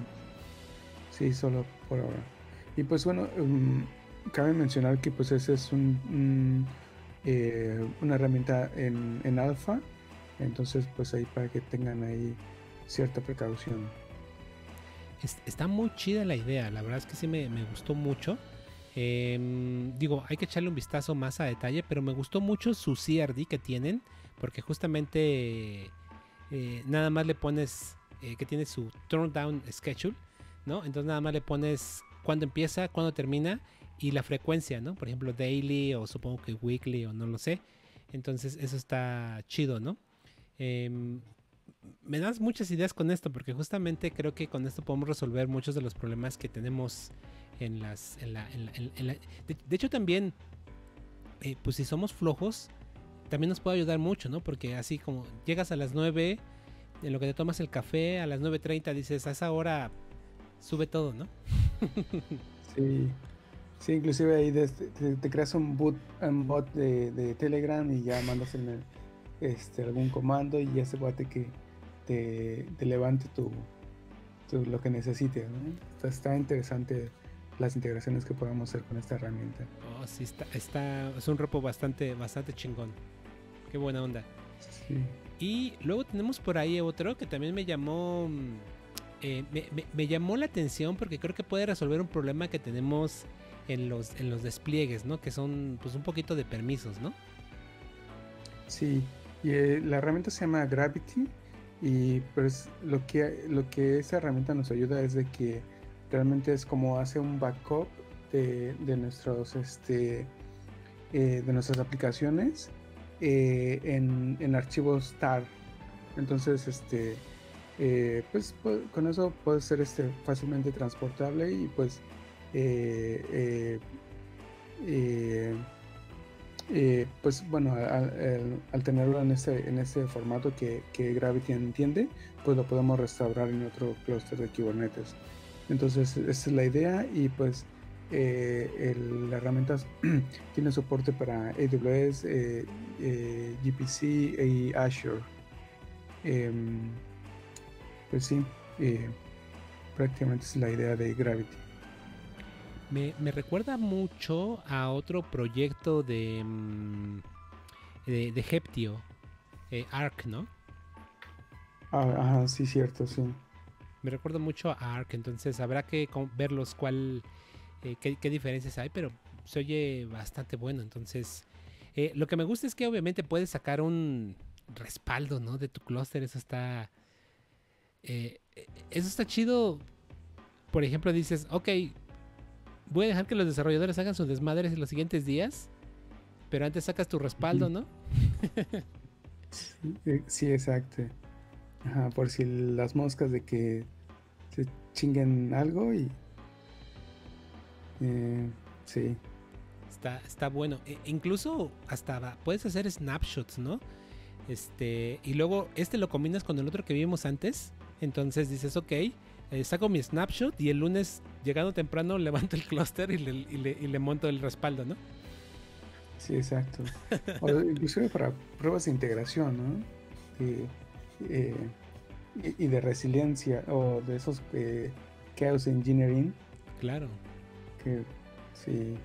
Sí, solo por ahora. Y pues bueno, um, cabe mencionar que pues ese es un, eh, una herramienta en, en alfa. Entonces pues ahí para que tengan ahí cierta precaución. Está muy chida la idea, la verdad es que sí me, me gustó mucho. Em, digo, hay que echarle un vistazo más a detalle, pero me gustó mucho su CRD que tienen, porque justamente eh, nada más le pones eh, que tiene su turn down schedule, ¿no? Entonces nada más le pones cuándo empieza, cuándo termina y la frecuencia, ¿no? Por ejemplo, daily o supongo que weekly o no lo sé. Entonces eso está chido, ¿no? Em, me das muchas ideas con esto porque justamente creo que con esto podemos resolver muchos de los problemas que tenemos en las... En la, en la, de, hecho también, eh, pues si somos flojos, también nos puede ayudar mucho, ¿no? Porque así como llegas a las 9, en lo que te tomas el café, a las 9.30 dices, a esa hora sube todo, ¿no? [LAUGHS] sí. Sí, inclusive ahí te, creas un, boot, un bot de, Telegram y ya mandas el, este, algún comando y ya se guate que te, levante tu, lo que necesites. ¿no? está interesante las integraciones que podemos hacer con esta herramienta. Oh, sí, está, está, es un repo bastante, bastante chingón. Qué buena onda. Sí. Y luego tenemos por ahí otro que también me llamó, mm, eh, me, llamó la atención porque creo que puede resolver un problema que tenemos en los, en los despliegues, ¿no? Que son pues un poquito de permisos, ¿no? Sí, y eh, la herramienta se llama Gravity y pues lo que, lo que esa herramienta nos ayuda es de que realmente es como hace un backup de, nuestros este eh, de nuestras aplicaciones eh, en, archivos tar. Entonces este eh, pues, con eso puede ser este fácilmente transportable y pues pues bueno al, tenerlo en ese en ese formato que, que Gravity entiende pues lo podemos restaurar en otro clúster de Kubernetes entonces, esa es la idea y pues eh, la herramienta [CLEARS THROAT] tiene soporte para AWS, eh, eh, GPC y Azure. Em, pues sí, prácticamente es la idea de Gravity. Me, recuerda mucho a otro proyecto de, mm, de, de Heptio, Arc, ¿no? Ah, ajá, sí, cierto, sí me recuerdo mucho a Ark, entonces habrá que verlos cuál, eh, qué, diferencias hay, pero se oye bastante bueno, entonces eh, lo que me gusta es que obviamente puedes sacar un respaldo, ¿no? De tu clúster, eso está, eh, eso está chido. Por ejemplo, dices, ok, voy a dejar que los desarrolladores hagan sus desmadres en los siguientes días, pero antes sacas tu respaldo, ¿no? sí, exacto por si las moscas de que chinguen algo y. Eh, sí. Está, está bueno. E, incluso hasta puedes hacer snapshots, ¿no? Este, y luego este lo combinas con el otro que vimos antes. Entonces dices, ok, eh, saco mi snapshot y el lunes, llegando temprano, [LAUGHS] levanto el clúster y le, monto el respaldo, ¿no? Sí, exacto. o inclusive para pruebas de integración, ¿no? Eh, y de resiliencia o de esos eh, chaos engineering. Claro. Que sí.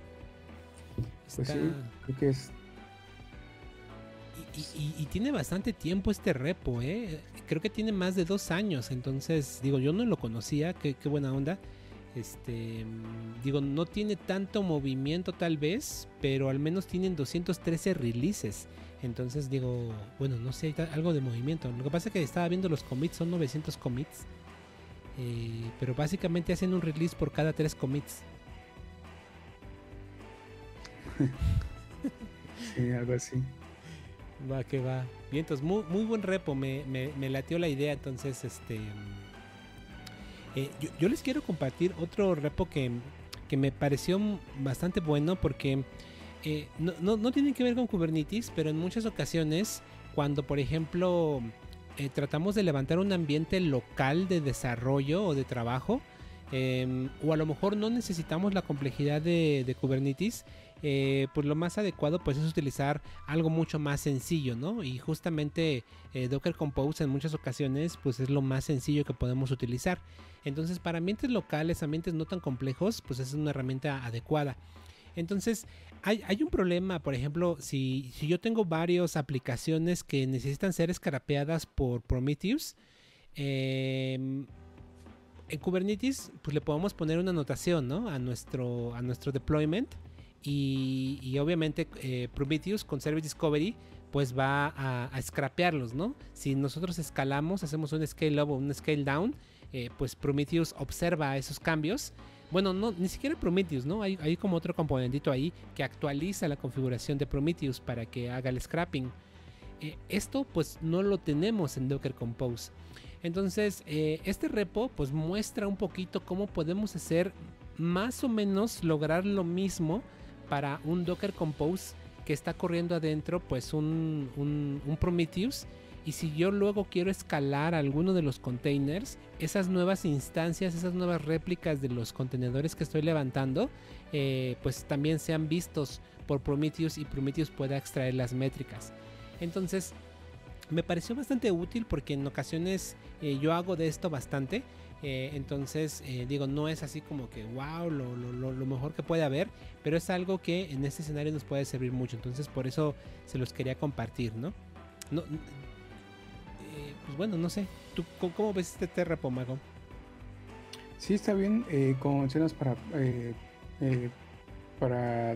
Pues sí, creo que es. Y, tiene bastante tiempo este repo, ¿eh? Creo que tiene más de dos años, entonces, digo, yo no lo conocía, qué, qué buena onda. Este, digo, no tiene tanto movimiento tal vez, pero al menos tienen 213 releases. Entonces digo, bueno, no sé, hay algo de movimiento. Lo que pasa es que estaba viendo los commits, son 900 commits. Eh, pero básicamente hacen un release por cada 3 commits. [LAUGHS] sí, algo así. Va, que va. Bien, entonces muy, muy buen repo, me, me, me latió la idea. Entonces, este eh, yo, les quiero compartir otro repo que, me pareció bastante bueno porque eh, no, no, tiene que ver con Kubernetes, pero en muchas ocasiones cuando por ejemplo eh, tratamos de levantar un ambiente local de desarrollo o de trabajo, em, o a lo mejor no necesitamos la complejidad de, Kubernetes, pues lo más adecuado pues es utilizar algo mucho más sencillo, ¿no? Y justamente Docker Compose en muchas ocasiones pues es lo más sencillo que podemos utilizar. Entonces, para ambientes locales, ambientes no tan complejos, pues es una herramienta adecuada. Entonces, hay, un problema, por ejemplo, si, yo tengo varias aplicaciones que necesitan ser escarapeadas por Prometheus, em, en Kubernetes, pues le podemos poner una anotación ¿no? a, nuestro, a nuestro deployment. Y, obviamente eh, Prometheus con Service Discovery pues va a, a scrapearlos, ¿no? Si nosotros escalamos, hacemos un scale up o un scale down, eh, pues Prometheus observa esos cambios. Bueno, no, ni siquiera Prometheus, ¿no? Hay, hay, como otro componentito ahí que actualiza la configuración de Prometheus para que haga el scrapping. Eh, esto pues no lo tenemos en Docker Compose. Entonces, eh, este repo pues muestra un poquito cómo podemos hacer más o menos lograr lo mismo para un Docker Compose que está corriendo adentro pues un, Prometheus y si yo luego quiero escalar alguno de los containers, esas nuevas instancias, esas nuevas réplicas de los contenedores que estoy levantando, eh, pues también sean vistos por Prometheus y Prometheus pueda extraer las métricas. Entonces, me pareció bastante útil porque en ocasiones eh, yo hago de esto bastante. Eh, entonces, digo, no es así como que wow, lo, lo, mejor que puede haber, pero es algo que en este escenario nos puede servir mucho. Entonces, por eso se los quería compartir, no pues bueno, no sé. ¿Tú cómo, ves este Terra Pomago? Sí, está bien. Eh, como mencionas, para, eh, eh, para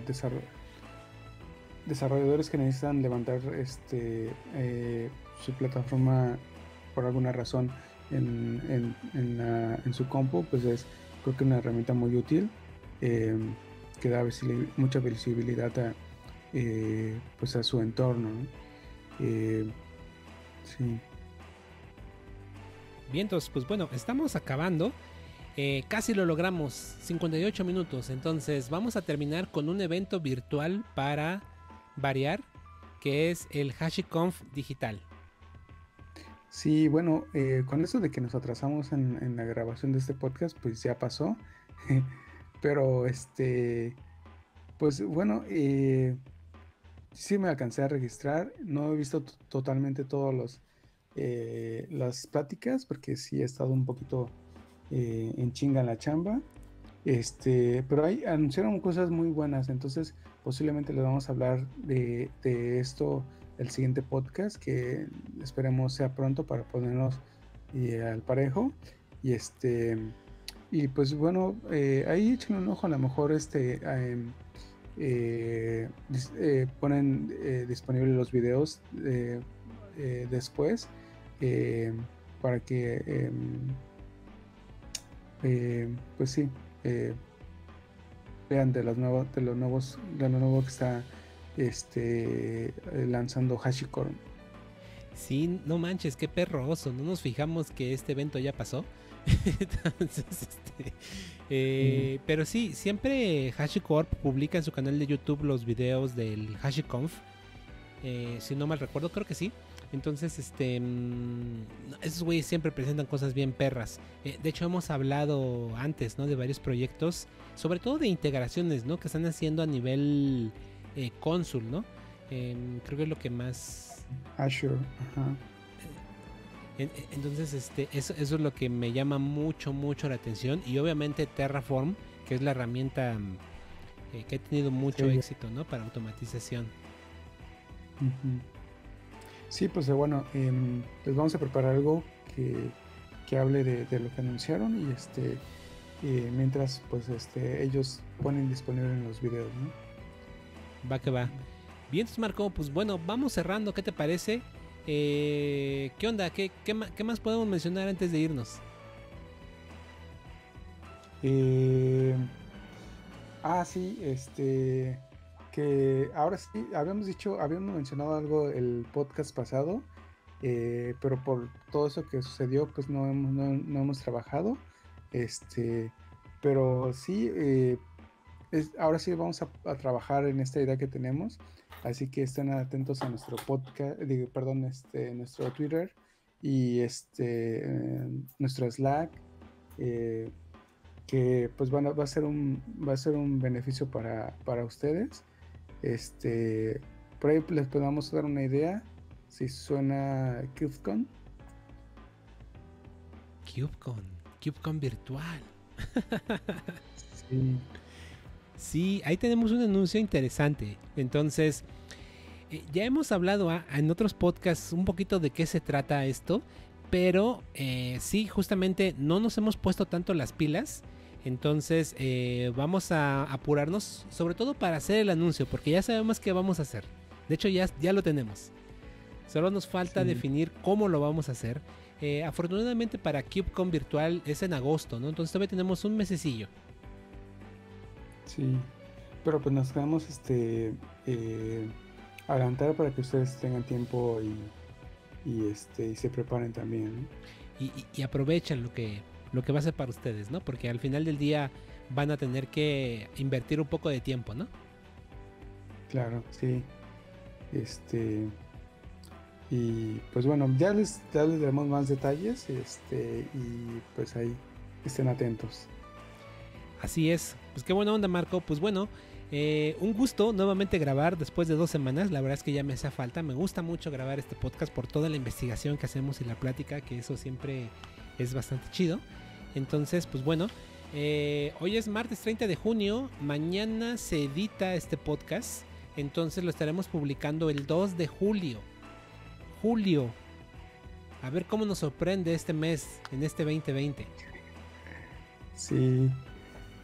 desarrolladores que necesitan levantar este su plataforma por alguna razón en, su compu, pues es creo que una herramienta muy útil que da mucha visibilidad a, pues a su entorno. sí. Vientos, pues bueno, estamos acabando. Eh, casi lo logramos, 58 minutos. Entonces vamos a terminar con un evento virtual para variar, que es el HashiConf digital. Sí, bueno, eh, con eso de que nos atrasamos en, la grabación de este podcast, pues ya pasó. [LAUGHS] Pero este, pues bueno, eh, sí me alcancé a registrar. No he visto totalmente todos los eh, las pláticas, porque sí he estado un poquito eh, en chinga en la chamba. Este, pero ahí anunciaron cosas muy buenas, entonces posiblemente les vamos a hablar de, esto el siguiente podcast, que esperemos sea pronto para ponernos eh, al parejo. Y este, y pues bueno, ahí echen un ojo, a lo mejor este em, ponen disponibles los videos después eh, para que, em, eh, pues sí, eh, vean de los nuevos, de los nuevos, de lo nuevo que está este, lanzando HashiCorp. Sí, no manches, qué perroso. No nos fijamos que este evento ya pasó. [LAUGHS] Este, pero sí, siempre HashiCorp publica en su canal de YouTube los videos del HashiConf. si no mal recuerdo, creo que sí. Entonces, este, mm, esos güeyes siempre presentan cosas bien perras. Eh, de hecho, hemos hablado antes, ¿no? De varios proyectos, sobre todo de integraciones, ¿no? Que están haciendo a nivel eh, cónsul, ¿no? Em, creo que es lo que más... Azure, ajá. Eh, entonces, este, eso, eso es lo que me llama mucho, mucho la atención. Y obviamente Terraform, que es la herramienta que ha tenido mucho éxito, ¿no? Para automatización. Sí, pues bueno, les vamos a preparar algo que, hable de, lo que anunciaron y este mientras pues este ellos ponen disponible en los videos, ¿no? Va que va. Bien, entonces Marco, pues bueno, vamos cerrando, ¿qué te parece? Eh, ¿Qué onda? ¿Qué, qué, más podemos mencionar antes de irnos? Eh, ah, sí, este. Que ahora sí, habíamos dicho, habíamos mencionado algo el podcast pasado, eh, pero por todo eso que sucedió, pues no hemos, no, hemos trabajado. Este, pero sí, ahora sí vamos a, a, trabajar en esta idea que tenemos Así que estén atentos a nuestro podcast, digo, perdón, este, nuestro Twitter y este, nuestro Slack, eh, que pues van va a ser un, va a ser un beneficio para, para ustedes. Este, por ahí les podemos dar una idea si suena CubeCon. CubeCon, CubeCon virtual. sí. Sí, ahí tenemos un anuncio interesante. Entonces, eh, ya hemos hablado ah, en otros podcasts un poquito de qué se trata esto, pero eh, sí, justamente no nos hemos puesto tanto las pilas. Entonces eh, vamos a apurarnos, sobre todo para hacer el anuncio, porque ya sabemos qué vamos a hacer. De hecho, ya, ya lo tenemos. Solo nos falta definir cómo lo vamos a hacer. afortunadamente para CubeCon Virtual es en agosto, ¿no? Entonces todavía tenemos un mesecillo. Sí, pero pues nos quedamos este eh, adelantar para que ustedes tengan tiempo y, este y se preparen también. Y, y, aprovechen lo que lo que va a ser para ustedes, ¿no? Porque al final del día van a tener que invertir un poco de tiempo, ¿no? Claro, sí. Este y pues bueno, ya les, ya les daremos más detalles, este, y pues ahí estén atentos. Así es, pues qué buena onda Marco, pues bueno, eh, un gusto nuevamente grabar después de dos semanas, la verdad es que ya me hace falta, me gusta mucho grabar este podcast por toda la investigación que hacemos y la plática, que eso siempre es bastante chido. Entonces, pues bueno, eh, hoy es martes 30 de junio, mañana se edita este podcast, entonces lo estaremos publicando el 2 de julio. Julio. A ver cómo nos sorprende este mes, en este 2020. Sí,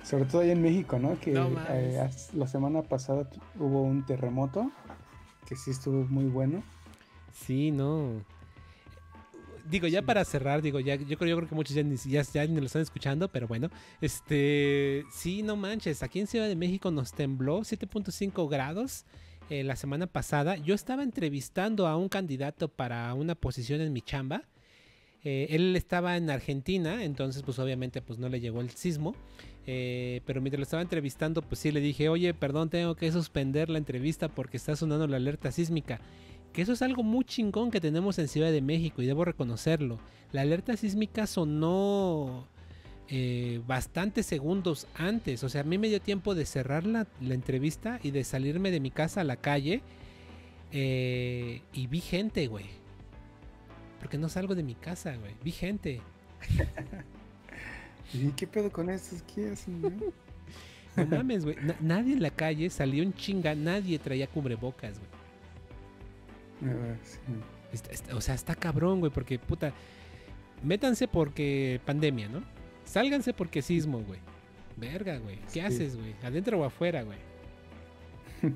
sobre todo ahí en México, ¿no? Que eh, la semana pasada hubo un terremoto que sí estuvo muy bueno. Sí, no. Digo, ya para cerrar, digo, ya, yo, creo, yo creo que muchos ya ni, ya, ni lo están escuchando, pero bueno, este, sí, no manches, aquí en Ciudad de México nos tembló 7.5 grados eh, la semana pasada. Yo estaba entrevistando a un candidato para una posición en mi chamba. Eh, él estaba en Argentina, entonces pues obviamente pues no le llegó el sismo. Eh, pero mientras lo estaba entrevistando, pues sí le dije, oye, perdón, tengo que suspender la entrevista porque está sonando la alerta sísmica. Que eso es algo muy chingón que tenemos en Ciudad de México y debo reconocerlo. La alerta sísmica sonó eh, bastantes segundos antes. O sea, a mí me dio tiempo de cerrar la, entrevista y de salirme de mi casa a la calle. Eh, y vi gente, güey. Porque no salgo de mi casa, güey. Vi gente. [LAUGHS] ¿Y qué pedo con estos? ¿Qué hacen, No [LAUGHS] mames, güey. nadie en la calle salió en chinga, nadie traía cubrebocas, güey. Ah, o sea, está cabrón, güey, porque puta. Métanse porque pandemia, ¿no? Sálganse porque sismo, güey. Verga, güey. ¿Qué haces, güey? ¿Adentro o afuera, güey? [LAUGHS]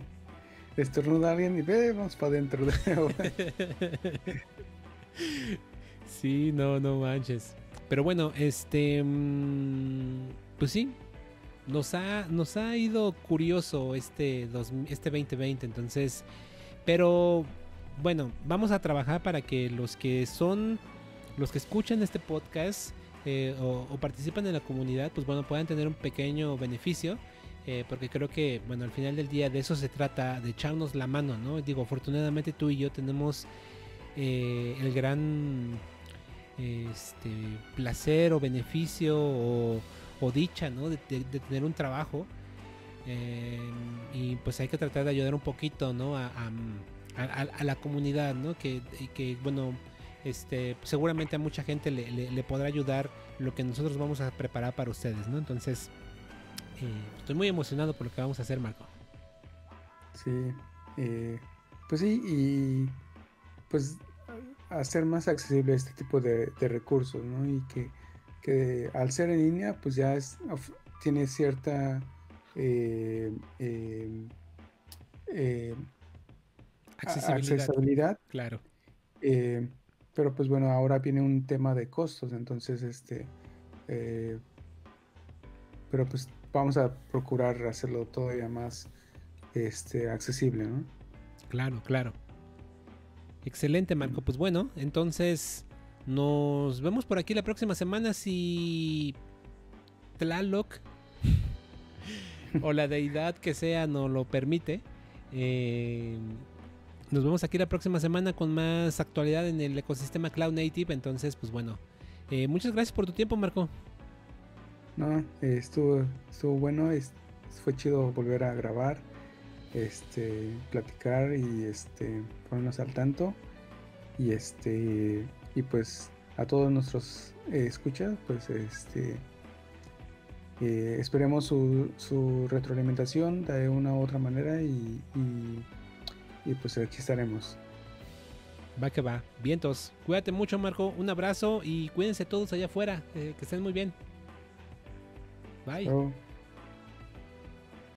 Estornuda alguien y ve, vamos para adentro. [LAUGHS] sí, no, no manches. Pero bueno, este. Mm, pues sí. Nos ha, nos ha ido curioso este, este 2020. Entonces. Pero. Bueno, vamos a trabajar para que los que son. Los que escuchan este podcast. Eh, o, participan en la comunidad. Pues bueno, puedan tener un pequeño beneficio. Eh, porque creo que, bueno, al final del día de eso se trata, de echarnos la mano, ¿no? Digo, afortunadamente tú y yo tenemos eh, el gran este, placer o beneficio o, dicha ¿no? de, tener un trabajo. Y pues hay que tratar de ayudar un poquito ¿no? a, la comunidad, ¿no? que, que bueno, este, seguramente a mucha gente le, podrá ayudar lo que nosotros vamos a preparar para ustedes. ¿no? Entonces, eh, estoy muy emocionado por lo que vamos a hacer, Marco. Sí, eh, pues sí, y pues hacer más accesible este tipo de, recursos, ¿no? Y que, que al ser en línea, pues ya es, tiene cierta eh, eh, accesibilidad. Claro. Eh, pero pues bueno, ahora viene un tema de costos, entonces este... pero pues vamos a procurar hacerlo todavía más este, accesible, ¿no? Claro, claro. Excelente, Marco. Pues bueno, entonces nos vemos por aquí la próxima semana si Tlaloc [LAUGHS] o la deidad que sea nos lo permite. Eh, nos vemos aquí la próxima semana con más actualidad en el ecosistema Cloud Native. Entonces, pues bueno, eh, muchas gracias por tu tiempo, Marco. No, estuvo, estuvo bueno, fue chido volver a grabar, este, platicar y este, ponernos al tanto. Y este, y pues a todos nuestros eh, escuchas, pues este eh, esperemos su, su, retroalimentación de una u otra manera y, pues aquí estaremos. Va que va. Vientos. Cuídate mucho, Marco. Un abrazo y cuídense todos allá afuera. Eh, que estén muy bien. Bye.